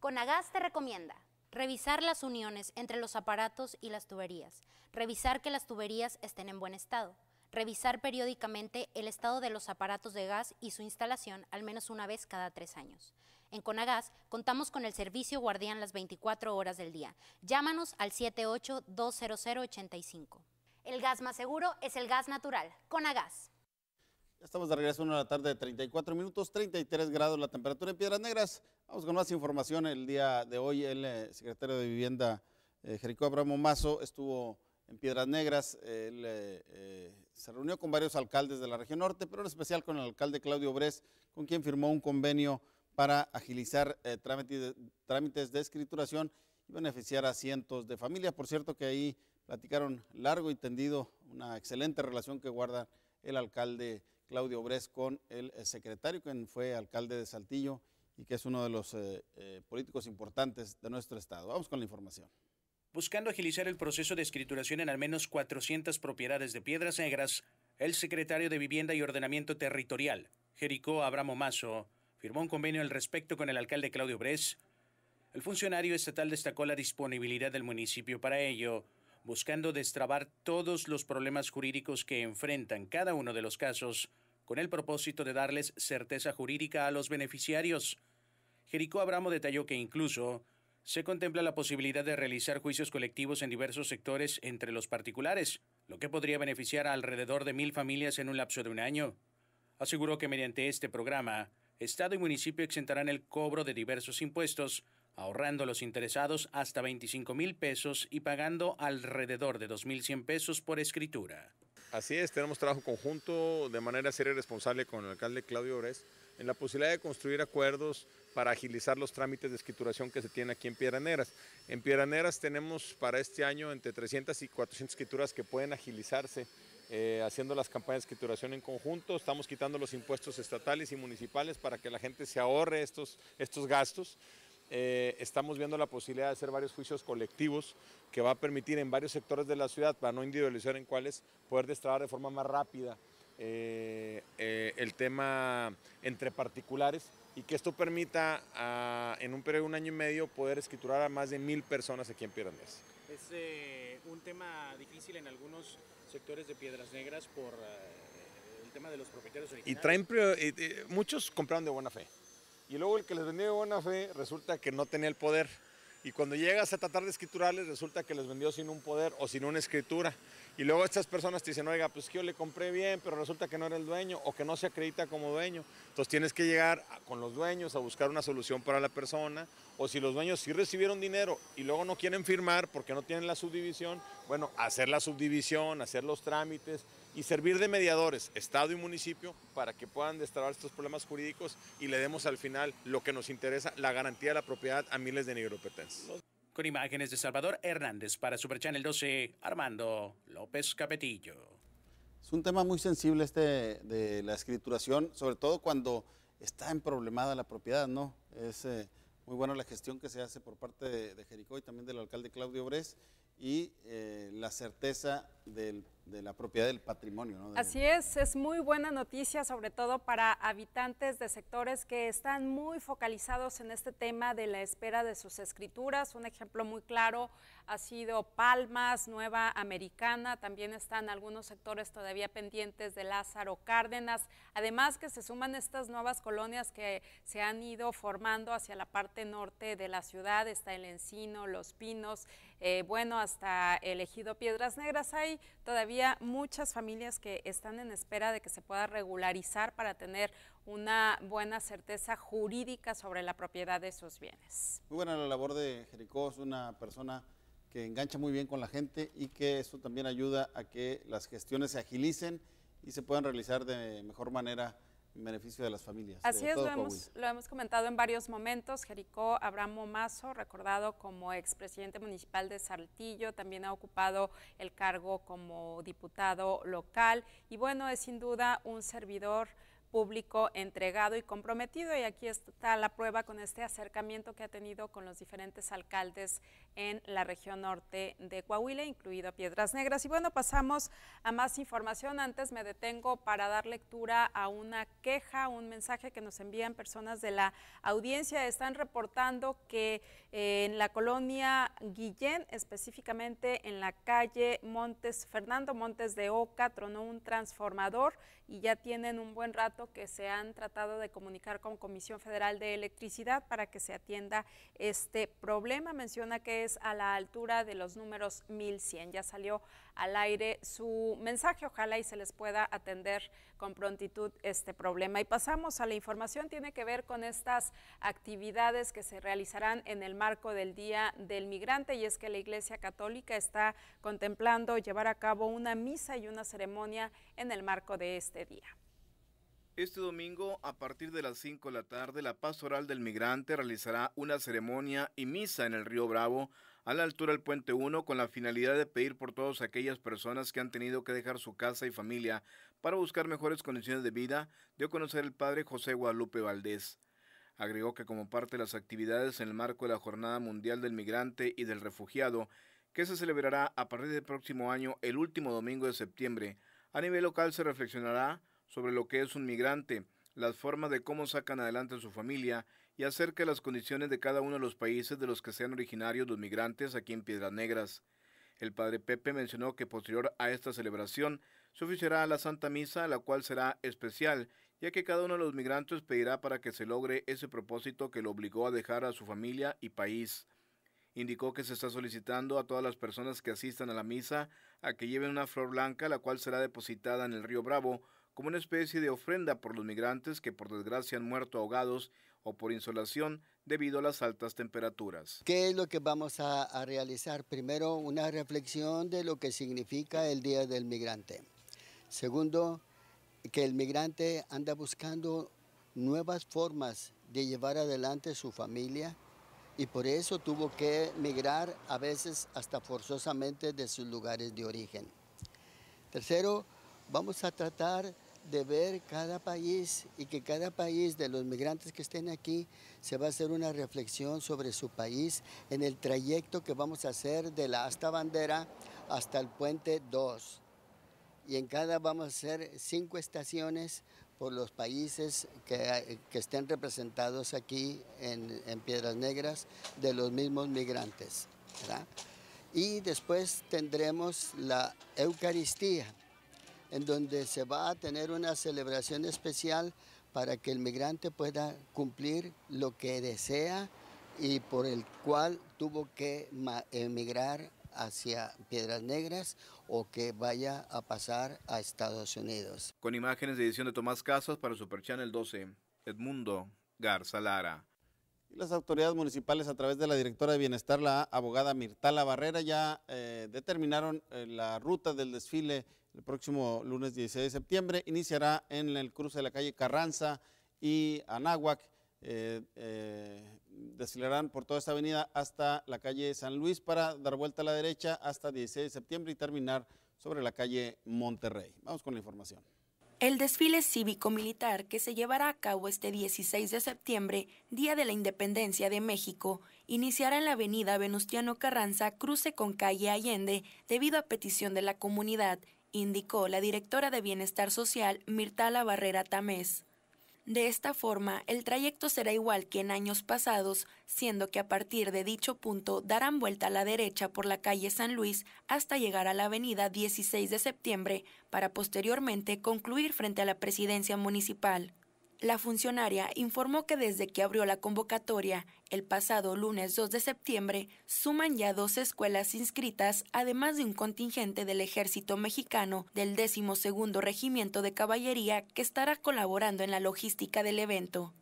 Conagas te recomienda revisar las uniones entre los aparatos y las tuberías, revisar que las tuberías estén en buen estado, revisar periódicamente el estado de los aparatos de gas y su instalación al menos una vez cada tres años. En Conagas contamos con el servicio guardián las 24 horas del día. Llámanos al 78-200-85. El gas más seguro es el gas natural. Conagas. Estamos de regreso a una de la tarde, 34 minutos, 33 grados la temperatura en Piedras Negras. Vamos con más información el día de hoy. El eh, secretario de Vivienda, eh, Jericó Abramo Mazo, estuvo en Piedras Negras. Él eh, se reunió con varios alcaldes de la región norte, pero en especial con el alcalde Claudio Bres, con quien firmó un convenio para agilizar trámites de escrituración y beneficiar a cientos de familias. Por cierto que ahí platicaron largo y tendido, una excelente relación que guarda el alcalde Claudio Bres con el secretario, quien fue alcalde de Saltillo y que es uno de los eh, eh, políticos importantes de nuestro estado. Vamos con la información. Buscando agilizar el proceso de escrituración en al menos 400 propiedades de Piedras Negras, el secretario de Vivienda y Ordenamiento Territorial, Jericó Abramo Mazo, firmó un convenio al respecto con el alcalde Claudio Bres. El funcionario estatal destacó la disponibilidad del municipio para ello, buscando destrabar todos los problemas jurídicos que enfrentan cada uno de los casos con el propósito de darles certeza jurídica a los beneficiarios. Jericó Abramo detalló que incluso se contempla la posibilidad de realizar juicios colectivos en diversos sectores entre los particulares, lo que podría beneficiar a alrededor de mil familias en un lapso de un año. Aseguró que mediante este programa, Estado y municipio exentarán el cobro de diversos impuestos, ahorrando los interesados hasta 25 mil pesos y pagando alrededor de 2.100 pesos por escritura. Así es, tenemos trabajo conjunto de manera seria y responsable con el alcalde Claudio Ores en la posibilidad de construir acuerdos para agilizar los trámites de escrituración que se tienen aquí en Piedraneras. En Piedraneras tenemos para este año entre 300 y 400 escrituras que pueden agilizarse eh, haciendo las campañas de escrituración en conjunto. Estamos quitando los impuestos estatales y municipales para que la gente se ahorre estos, estos gastos. Eh, estamos viendo la posibilidad de hacer varios juicios colectivos que va a permitir en varios sectores de la ciudad, para no individualizar en cuáles, poder destrabar de forma más rápida eh, el tema entre particulares y que esto permita en un periodo de un año y medio poder escriturar a más de mil personas aquí en Piedras Es un tema difícil en algunos sectores de Piedras Negras por eh, el tema de los propietarios originales. Y traen, muchos compraron de buena fe. Y luego el que les vendió de buena fe resulta que no tenía el poder. Y cuando llegas a tratar de escriturarles, resulta que les vendió sin un poder o sin una escritura. Y luego estas personas te dicen, oiga, pues que yo le compré bien, pero resulta que no era el dueño o que no se acredita como dueño. Entonces tienes que llegar con los dueños a buscar una solución para la persona. O si los dueños sí recibieron dinero y luego no quieren firmar porque no tienen la subdivisión, bueno, hacer la subdivisión, hacer los trámites y servir de mediadores, Estado y municipio, para que puedan destrabar estos problemas jurídicos y le demos al final lo que nos interesa, la garantía de la propiedad a miles de nigropetenses. Con imágenes de Salvador Hernández para Super Channel 12, Armando López Capetillo. Es un tema muy sensible este de la escrituración, sobre todo cuando está en problemada la propiedad, ¿no? Es eh, muy buena la gestión que se hace por parte de, Jericó y también del alcalde Claudio Bres y eh, la certeza del de la propiedad del patrimonio. Así es, es muy buena noticia, sobre todo para habitantes de sectores que están muy focalizados en este tema de la espera de sus escrituras. Un ejemplo muy claro ha sido Palmas, Nueva Americana, también están algunos sectores todavía pendientes de Lázaro Cárdenas, además que se suman estas nuevas colonias que se han ido formando hacia la parte norte de la ciudad, está el Encino, Los Pinos, eh, bueno, hasta el ejido Piedras Negras, hay todavía muchas familias que están en espera de que se pueda regularizar para tener una buena certeza jurídica sobre la propiedad de sus bienes. Muy buena la labor de Jericó, es una persona que engancha muy bien con la gente y que eso también ayuda a que las gestiones se agilicen y se puedan realizar de mejor manera en beneficio de las familias. Así es, lo hemos, lo hemos, comentado en varios momentos. Jericó Abramo Mazo, recordado como expresidente municipal de Saltillo, también ha ocupado el cargo como diputado local y bueno, es sin duda un servidor público entregado y comprometido y aquí está la prueba con este acercamiento que ha tenido con los diferentes alcaldes en la región norte de Coahuila, incluido Piedras Negras. Y bueno, pasamos a más información. Antes me detengo para dar lectura a una queja, un mensaje que nos envían personas de la audiencia. Están reportando que eh, en la colonia Guillén, específicamente en la calle Montes, Fernando Montes de Oca, tronó un transformador y ya tienen un buen rato que se han tratado de comunicar con Comisión Federal de Electricidad para que se atienda este problema. Menciona que es a la altura de los números 1100. Ya salió al aire su mensaje. Ojalá y se les pueda atender con prontitud este problema. Y pasamos a la información, tiene que ver con estas actividades que se realizarán en el marco del Día del Migrante y es que la Iglesia Católica está contemplando llevar a cabo una misa y una ceremonia en el marco de este día. Este domingo, a partir de las 5 de la tarde, la Pastoral del Migrante realizará una ceremonia y misa en el Río Bravo a la altura del Puente 1 con la finalidad de pedir por todas aquellas personas que han tenido que dejar su casa y familia para buscar mejores condiciones de vida, dio a conocer el padre José Guadalupe Valdés. Agregó que como parte de las actividades en el marco de la Jornada Mundial del Migrante y del Refugiado, que se celebrará a partir del próximo año el último domingo de septiembre, a nivel local se reflexionará sobre lo que es un migrante, las formas de cómo sacan adelante a su familia y acerca de las condiciones de cada uno de los países de los que sean originarios los migrantes aquí en Piedras Negras. El padre Pepe mencionó que posterior a esta celebración se oficiará la Santa Misa, la cual será especial, ya que cada uno de los migrantes pedirá para que se logre ese propósito que lo obligó a dejar a su familia y país. Indicó que se está solicitando a todas las personas que asistan a la misa a que lleven una flor blanca, la cual será depositada en el río Bravo como una especie de ofrenda por los migrantes que por desgracia han muerto ahogados o por insolación debido a las altas temperaturas. ¿Qué es lo que vamos a, a, realizar? Primero, una reflexión de lo que significa el Día del Migrante. Segundo, que el migrante anda buscando nuevas formas de llevar adelante su familia y por eso tuvo que migrar a veces hasta forzosamente de sus lugares de origen. Tercero, vamos a tratar de ver cada país y que cada país de los migrantes que estén aquí se va a hacer una reflexión sobre su país en el trayecto que vamos a hacer de la Asta Bandera hasta el puente 2. Y en cada vamos a hacer cinco estaciones por los países que, que estén representados aquí en, en, Piedras Negras de los mismos migrantes. Y después tendremos la Eucaristía, en donde se va a tener una celebración especial para que el migrante pueda cumplir lo que desea y por el cual tuvo que emigrar hacia Piedras Negras o que vaya a pasar a Estados Unidos. Con imágenes de edición de Tomás Casas para Super Channel 12, Edmundo Garza Lara. Y las autoridades municipales a través de la directora de Bienestar, la abogada Mirtala Barrera, ya eh, determinaron eh, la ruta del desfile el próximo lunes 16 de septiembre. Iniciará en el cruce de la calle Carranza y Anáhuac. Eh, eh, desfilarán por toda esta avenida hasta la calle San Luis para dar vuelta a la derecha hasta 16 de septiembre y terminar sobre la calle Monterrey. Vamos con la información. El desfile cívico-militar que se llevará a cabo este 16 de septiembre, Día de la Independencia de México, iniciará en la avenida Venustiano Carranza, cruce con calle Allende, debido a petición de la comunidad, indicó la directora de Bienestar Social, Mirtala Barrera Tamés. De esta forma, el trayecto será igual que en años pasados, siendo que a partir de dicho punto darán vuelta a la derecha por la calle San Luis hasta llegar a la avenida 16 de septiembre, para posteriormente concluir frente a la presidencia municipal. La funcionaria informó que desde que abrió la convocatoria el pasado lunes 2 de septiembre, suman ya dos escuelas inscritas, además de un contingente del ejército mexicano del 12 Regimiento de Caballería que estará colaborando en la logística del evento.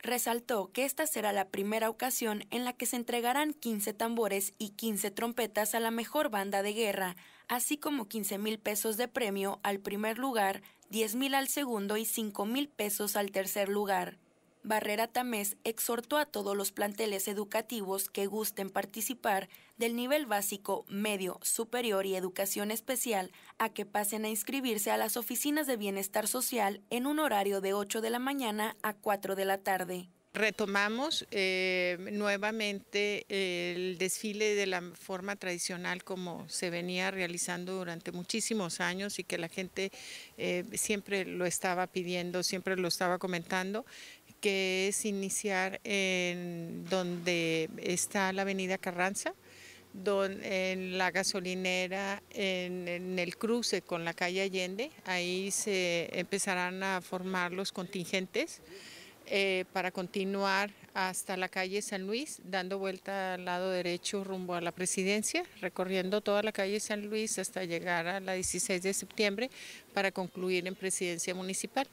Resaltó que esta será la primera ocasión en la que se entregarán 15 tambores y 15 trompetas a la mejor banda de guerra, así como 15 mil pesos de premio al primer lugar, 10 mil al segundo y 5 mil pesos al tercer lugar. Barrera Tamés exhortó a todos los planteles educativos que gusten participar del nivel básico, medio, superior y educación especial a que pasen a inscribirse a las oficinas de bienestar social en un horario de 8 de la mañana a 4 de la tarde. Retomamos eh, nuevamente el desfile de la forma tradicional como se venía realizando durante muchísimos años y que la gente eh, siempre lo estaba pidiendo, siempre lo estaba comentando que es iniciar en donde está la avenida Carranza, en la gasolinera, en, el cruce con la calle Allende, ahí se empezarán a formar los contingentes eh, para continuar hasta la calle San Luis, dando vuelta al lado derecho rumbo a la presidencia, recorriendo toda la calle San Luis hasta llegar a la 16 de septiembre para concluir en presidencia municipal.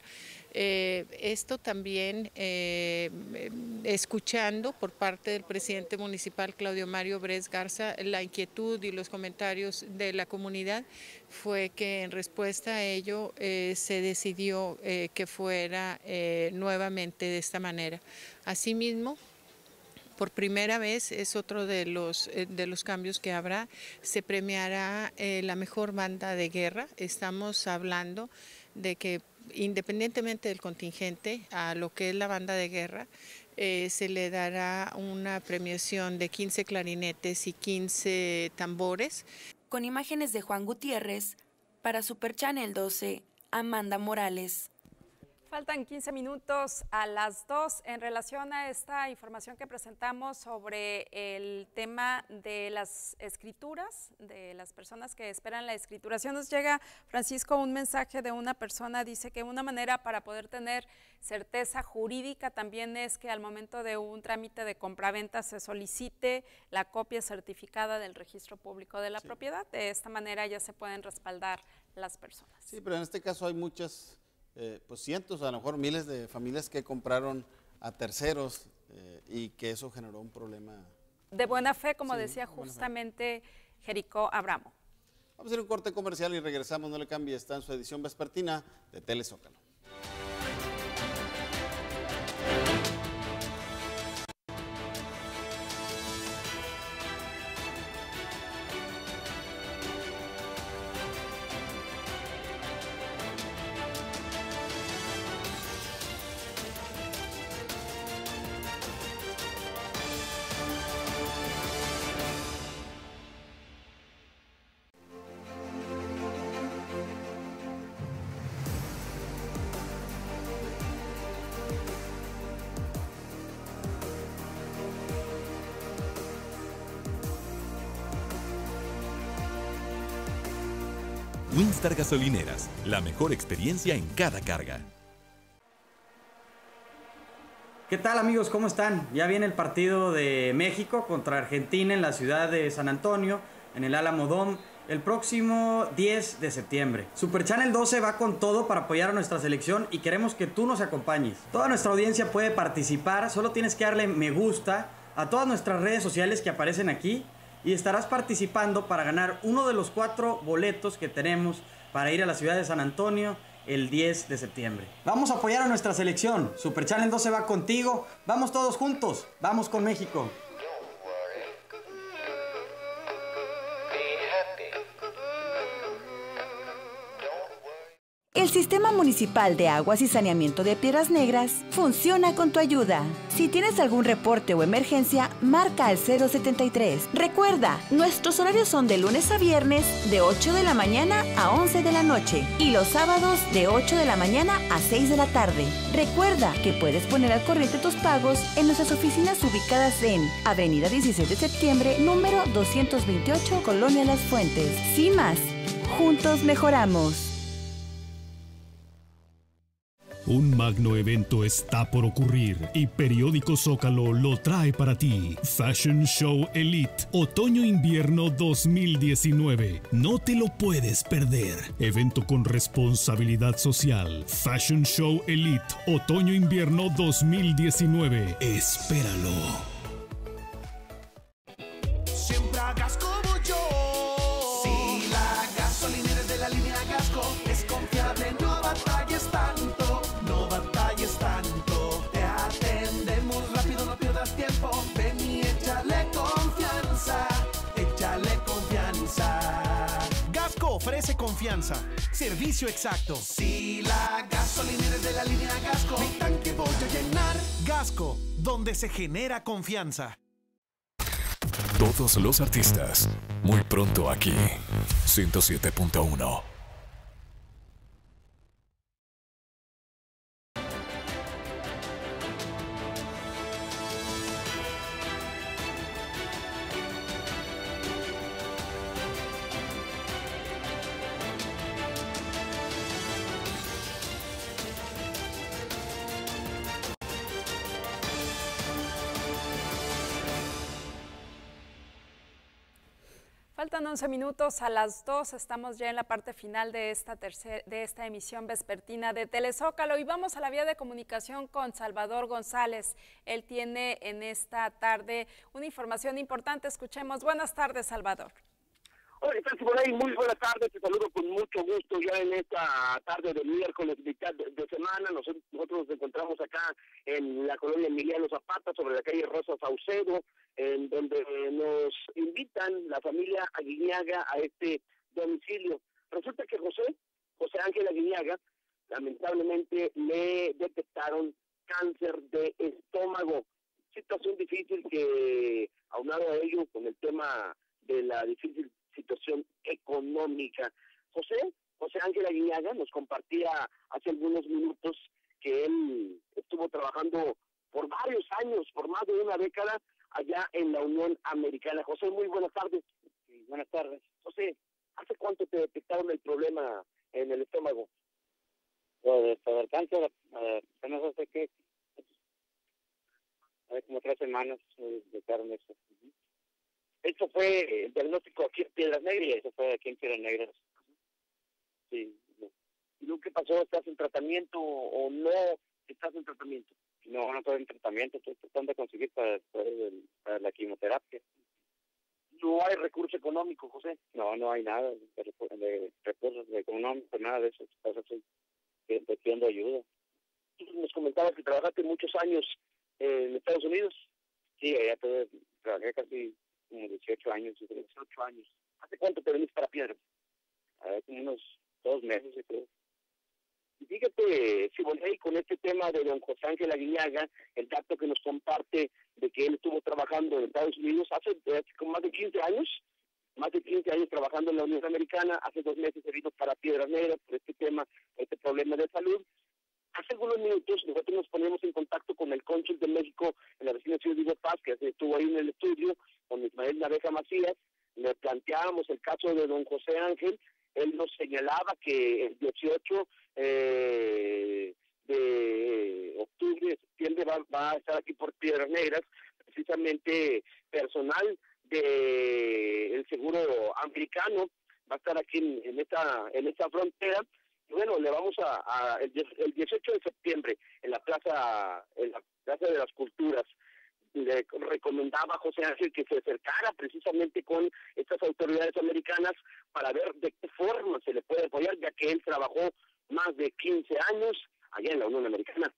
Eh, esto también eh, escuchando por parte del presidente municipal Claudio Mario Bres Garza la inquietud y los comentarios de la comunidad fue que en respuesta a ello eh, se decidió que fuera nuevamente de esta manera. Asimismo, por primera vez es otro de los, de los cambios que habrá. Se premiará la mejor banda de guerra. Estamos hablando de que independientemente del contingente, a lo que es la banda de guerra, eh, se le dará una premiación de 15 clarinetes y 15 tambores. Con imágenes de Juan Gutiérrez, para Super Channel 12, Amanda Morales. Faltan 15 minutos a las 2 en relación a esta información que presentamos sobre el tema de las escrituras, de las personas que esperan la escrituración. Nos llega, Francisco, un mensaje de una persona, dice que una manera para poder tener certeza jurídica también es que al momento de un trámite de compraventa se solicite la copia certificada del registro público de la propiedad. De esta manera ya se pueden respaldar las personas. Sí, pero en este caso hay muchas eh, pues cientos, a lo mejor miles de familias que compraron a terceros eh, y que eso generó un problema. De buena fe, como decía justamente Jericó Abramo. Vamos a hacer un corte comercial y regresamos, no le cambie, está en su edición vespertina de Telezócalo. Gasolineras, la mejor experiencia en cada carga. ¿Qué tal amigos? ¿Cómo están? Ya viene el partido de México contra Argentina en la ciudad de San Antonio, en el Álamo Dome, el próximo 10 de septiembre. Super Channel 12 va con todo para apoyar a nuestra selección y queremos que tú nos acompañes. Toda nuestra audiencia puede participar, solo tienes que darle me gusta a todas nuestras redes sociales que aparecen aquí y estarás participando para ganar uno de los cuatro boletos que tenemos para ir a la ciudad de San Antonio el 10 de septiembre. Vamos a apoyar a nuestra selección. Super Challenge 12 va contigo. Vamos todos juntos. Vamos con México. El Sistema Municipal de Aguas y Saneamiento de Piedras Negras funciona con tu ayuda. Si tienes algún reporte o emergencia, marca al 073. Recuerda, nuestros horarios son de lunes a viernes de 8 de la mañana a 11 de la noche y los sábados de 8 de la mañana a 6 de la tarde. Recuerda que puedes poner al corriente tus pagos en nuestras oficinas ubicadas en Avenida 16 de Septiembre, número 228, Colonia Las Fuentes. Sin más, juntos mejoramos. Un magno evento está por ocurrir y Periódico Zócalo lo trae para ti. Fashion Show Elite Otoño-Invierno 2019. No te lo puedes perder. Evento con responsabilidad social. Fashion Show Elite Otoño-Invierno 2019. Espéralo. Siempre hagas como yo. Confianza. Servicio exacto. Si la gasolinera es de la línea Gasco, mi tanque voy a llenar. Gasco, donde se genera confianza. Todos los artistas, muy pronto aquí. 107.1. Faltan 11 minutos a las 2, estamos ya en la parte final de esta, tercer, de esta emisión vespertina de Telezócalo y vamos a la vía de comunicación con Salvador González. Él tiene en esta tarde una información importante, escuchemos. Buenas tardes, Salvador. Hola, por ahí? Muy buenas tardes, te saludo con mucho gusto ya en esta tarde de miércoles, de, semana. Nosotros nos encontramos acá en la colonia Emiliano Zapata, sobre la calle Rosa Saucedo, en donde nos invitan la familia Aguiñaga a este domicilio. Resulta que José, José Ángel Aguiñaga, lamentablemente le detectaron cáncer de estómago. Situación difícil que, aunado a ello, con el tema de la difícil situación económica. José, José Ángel Aguiñaga nos compartía hace algunos minutos que él estuvo trabajando por varios años, por más de una década, allá en la Unión Americana. José, muy buenas tardes. buenas tardes. José, ¿hace cuánto te detectaron el problema en el estómago? Lo de todo el cáncer, eh, apenas hace que hace como tres semanas me detectaron eso. Esto fue el diagnóstico aquí en Piedras Negras. Eso fue aquí en Piedras Negras. Sí. ¿Y luego qué pasó? ¿Estás en tratamiento o no estás en tratamiento? No, no estoy en tratamiento, estoy tratando de conseguir para, para, la quimioterapia. ¿No hay recurso económico, José? No, no hay nada de, recursos económicos, nada de eso. Estoy pidiendo ayuda. Nos comentabas que trabajaste muchos años en Estados Unidos. Sí, allá trabajé casi como 18 años. 18 años. ¿Hace cuánto te venís para Piedras? Hace unos dos meses, creo. Y fíjate, Siboney, con este tema de don José Ángel Aguiñaga, el dato que nos comparte de que él estuvo trabajando en Estados Unidos hace, hace más de 15 años, más de 15 años trabajando en la Unión Americana, hace dos meses se vino para Piedras Negras por este tema, este problema de salud. Hace algunos minutos nosotros nos ponemos en contacto con el cónsul de México en la vecina ciudad de Paz, que estuvo ahí en el estudio, con Ismael Naveja Macías, le planteábamos el caso de don José Ángel, él nos señalaba que el 18 eh, de octubre, septiembre va, a estar aquí por Piedras Negras, precisamente personal del el seguro americano va a estar aquí en, esta en esta frontera bueno le vamos a, el, el 18 de septiembre en la plaza en la plaza de las culturas le recomendaba a José Ángel que se acercara precisamente con estas autoridades americanas para ver de qué forma se le puede apoyar, ya que él trabajó más de 15 años allá en la Unión Americana.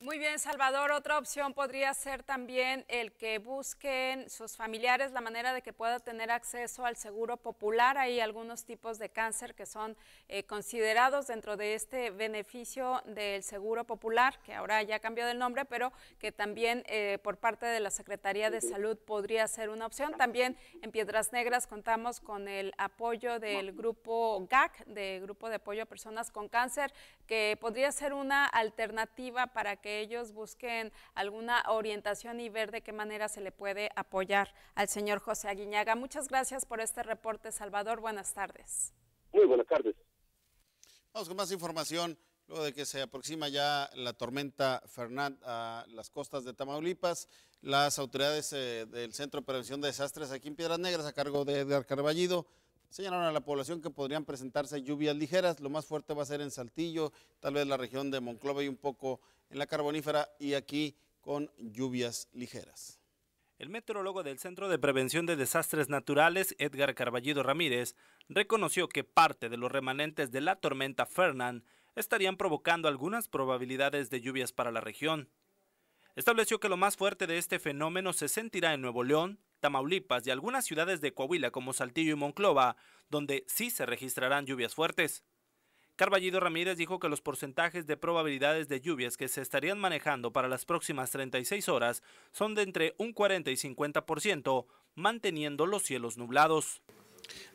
Muy bien, Salvador. Otra opción podría ser también el que busquen sus familiares la manera de que pueda tener acceso al seguro popular. Hay algunos tipos de cáncer que son eh, considerados dentro de este beneficio del seguro popular, que ahora ya cambió del nombre, pero que también eh, por parte de la Secretaría de Salud podría ser una opción. También en Piedras Negras contamos con el apoyo del grupo GAC, de Grupo de Apoyo a Personas con Cáncer, que podría ser una alternativa para que ellos busquen alguna orientación y ver de qué manera se le puede apoyar al señor José Aguiñaga. Muchas gracias por este reporte, Salvador. Buenas tardes. Muy buenas tardes. Vamos con más información. Luego de que se aproxima ya la tormenta Fernand a las costas de Tamaulipas, las autoridades eh, del Centro de Prevención de Desastres aquí en Piedras Negras, a cargo de Edgar Carballido, señalaron a la población que podrían presentarse lluvias ligeras. Lo más fuerte va a ser en Saltillo, tal vez la región de Monclova y un poco en la carbonífera y aquí con lluvias ligeras. El meteorólogo del Centro de Prevención de Desastres Naturales, Edgar Carballido Ramírez, reconoció que parte de los remanentes de la tormenta Fernand estarían provocando algunas probabilidades de lluvias para la región. Estableció que lo más fuerte de este fenómeno se sentirá en Nuevo León, Tamaulipas y algunas ciudades de Coahuila como Saltillo y Monclova, donde sí se registrarán lluvias fuertes. Carballido Ramírez dijo que los porcentajes de probabilidades de lluvias que se estarían manejando para las próximas 36 horas son de entre un 40 y 50%, manteniendo los cielos nublados.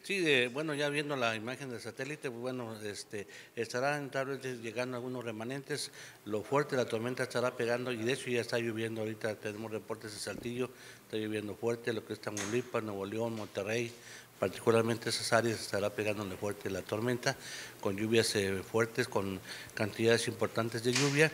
Sí, bueno, ya viendo la imagen del satélite, bueno, este, estarán tal vez llegando algunos remanentes, lo fuerte la tormenta estará pegando y de hecho ya está lloviendo ahorita, tenemos reportes de Saltillo, está lloviendo fuerte, lo que es Tamaulipas, Nuevo León, Monterrey, particularmente esas áreas estará pegándole fuerte la tormenta, con lluvias eh, fuertes, con cantidades importantes de lluvia.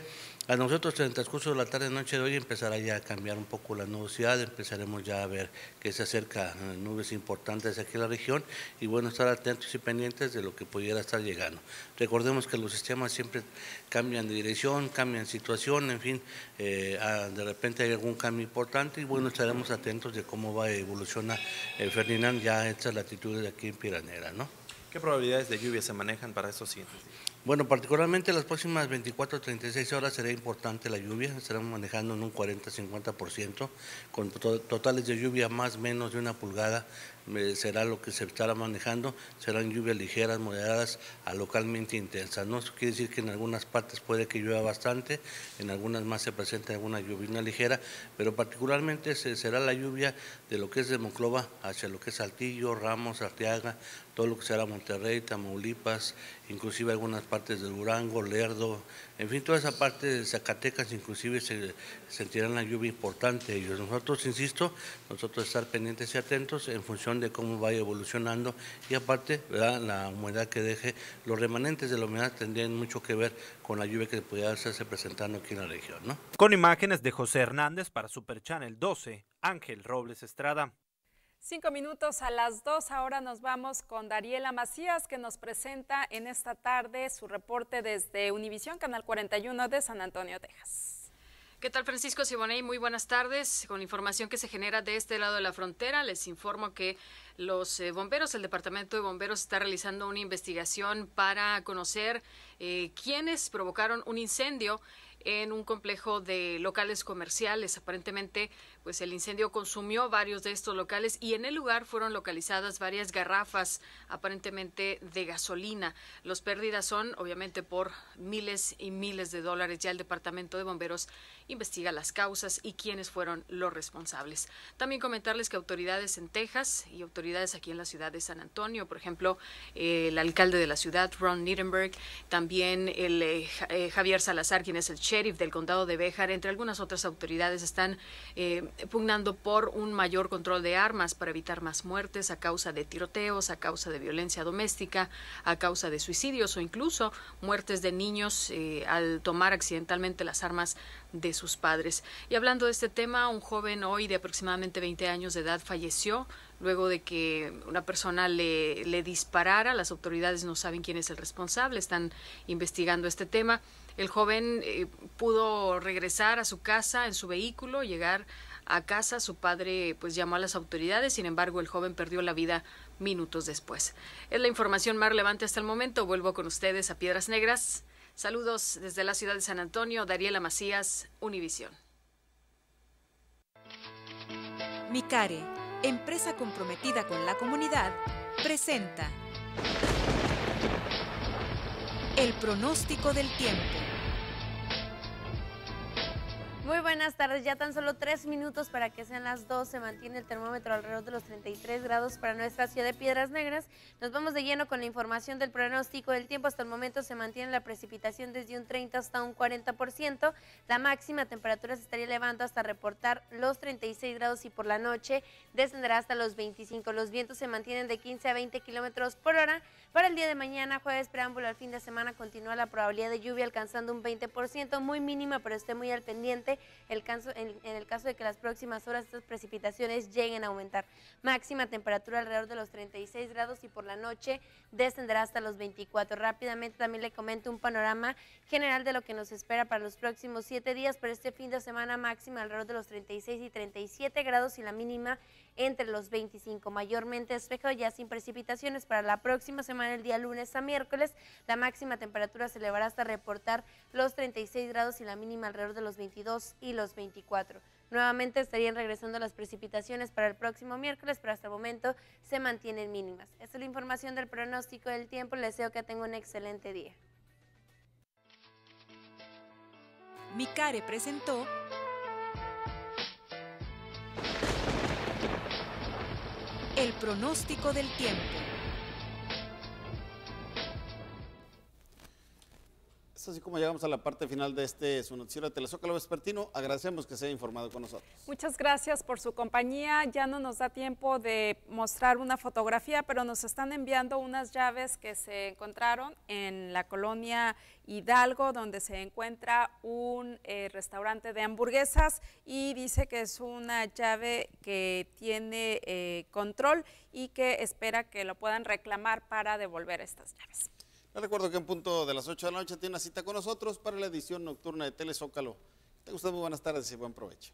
A nosotros en el transcurso de la tarde noche de hoy empezará ya a cambiar un poco la nubosidad, empezaremos ya a ver que se acerca eh, nubes importantes aquí en la región y bueno, estar atentos y pendientes de lo que pudiera estar llegando. Recordemos que los sistemas siempre cambian de dirección, cambian situación, en fin, eh, de repente hay algún cambio importante y bueno, estaremos atentos de cómo va a evolucionar eh, Ferdinand ya estas latitudes de aquí en Piranera, ¿no? ¿Qué probabilidades de lluvia se manejan para estos siguientes? Bueno, particularmente las próximas 24 36 horas será importante la lluvia, estaremos manejando en un 40-50%, con totales de lluvia más o menos de una pulgada eh, será lo que se estará manejando, serán lluvias ligeras, moderadas a localmente intensas. ¿no? Eso quiere decir que en algunas partes puede que llueva bastante, en algunas más se presenta alguna lluvia ligera, pero particularmente será la lluvia de lo que es de Monclova hacia lo que es Saltillo, Ramos, Arteaga, todo lo que será Monterrey, Tamaulipas, inclusive algunas partes de Durango, Lerdo, en fin, toda esa parte de Zacatecas inclusive se sentirán la lluvia importante ellos. Nosotros, insisto, nosotros estar pendientes y atentos en función de cómo vaya evolucionando y aparte, la humedad que deje, los remanentes de la humedad tendrían mucho que ver con la lluvia que pudiera estarse presentando aquí en la región. ¿no? Con imágenes de José Hernández para Super Channel 12, Ángel Robles Estrada. Cinco minutos a las dos. Ahora nos vamos con Dariela Macías, que nos presenta en esta tarde su reporte desde Univisión, Canal 41 de San Antonio, Texas. ¿Qué tal, Francisco Siboney? Muy buenas tardes. Con información que se genera de este lado de la frontera, les informo que los eh, bomberos, el Departamento de Bomberos está realizando una investigación para conocer eh, quiénes provocaron un incendio en un complejo de locales comerciales. Aparentemente, pues el incendio consumió varios de estos locales y en el lugar fueron localizadas varias garrafas aparentemente de gasolina. Los pérdidas son obviamente por miles y miles de dólares. Ya el Departamento de Bomberos investiga las causas y quiénes fueron los responsables. También comentarles que autoridades en Texas y autoridades aquí en la ciudad de San Antonio, por ejemplo, el alcalde de la ciudad, Ron Nirenberg, también el eh, eh, Javier Salazar, quien es el sheriff del condado de Béjar, entre algunas otras autoridades, están eh, pugnando por un mayor control de armas para evitar más muertes a causa de tiroteos, a causa de violencia doméstica, a causa de suicidios o incluso muertes de niños al tomar accidentalmente las armas de sus padres. Y hablando de este tema, un joven hoy de aproximadamente 20 años de edad falleció luego de que una persona le, le disparara. Las autoridades no saben quién es el responsable, están investigando este tema. El joven eh, pudo regresar a su casa en su vehículo, llegar a casa. Su padre pues llamó a las autoridades, sin embargo el joven perdió la vida minutos después. Es la información más relevante hasta el momento. Vuelvo con ustedes a Piedras Negras. Saludos desde la ciudad de San Antonio, Dariela Macías, Univisión. Micare, empresa comprometida con la comunidad, presenta el pronóstico del tiempo. Muy buenas tardes, ya tan solo tres minutos para que sean las dos, se mantiene el termómetro alrededor de los 33 grados para nuestra ciudad de Piedras Negras. Nos vamos de lleno con la información del pronóstico del tiempo. Hasta el momento se mantiene la precipitación desde un 30 hasta un 40%. La máxima temperatura se estaría elevando hasta reportar los 36 grados y por la noche descenderá hasta los 25. Los vientos se mantienen de 15 a 20 kilómetros por hora. Para el día de mañana, jueves preámbulo al fin de semana, continúa la probabilidad de lluvia alcanzando un 20%, muy mínima, pero esté muy al pendiente el caso, en, el caso de que las próximas horas estas precipitaciones lleguen a aumentar. Máxima temperatura alrededor de los 36 grados y por la noche descenderá hasta los 24. Rápidamente también le comento un panorama general de lo que nos espera para los próximos siete días, pero este fin de semana máxima alrededor de los 36 y 37 grados y la mínima entre los 25. Mayormente despejado ya sin precipitaciones para la próxima semana, el día lunes a miércoles. La máxima temperatura se elevará hasta reportar los 36 grados y la mínima alrededor de los 22 y los 24. Nuevamente estarían regresando las precipitaciones para el próximo miércoles, pero hasta el momento se mantienen mínimas. Esta es la información del pronóstico del tiempo. Les deseo que tengan un excelente día. Micare presentó El pronóstico del tiempo. Así como llegamos a la parte final de este su noticiero de Telezócalo Vespertino. Agradecemos que se haya informado con nosotros. Muchas gracias por su compañía. Ya no nos da tiempo de mostrar una fotografía, pero nos están enviando unas llaves que se encontraron en la colonia Hidalgo, donde se encuentra un eh, restaurante de hamburguesas y dice que es una llave que tiene eh, control y que espera que lo puedan reclamar para devolver estas llaves. Les recuerdo que en punto de las 8 de la noche tiene una cita con nosotros para la edición nocturna de Telezócalo. Te gustan muy buenas tardes y buen provecho.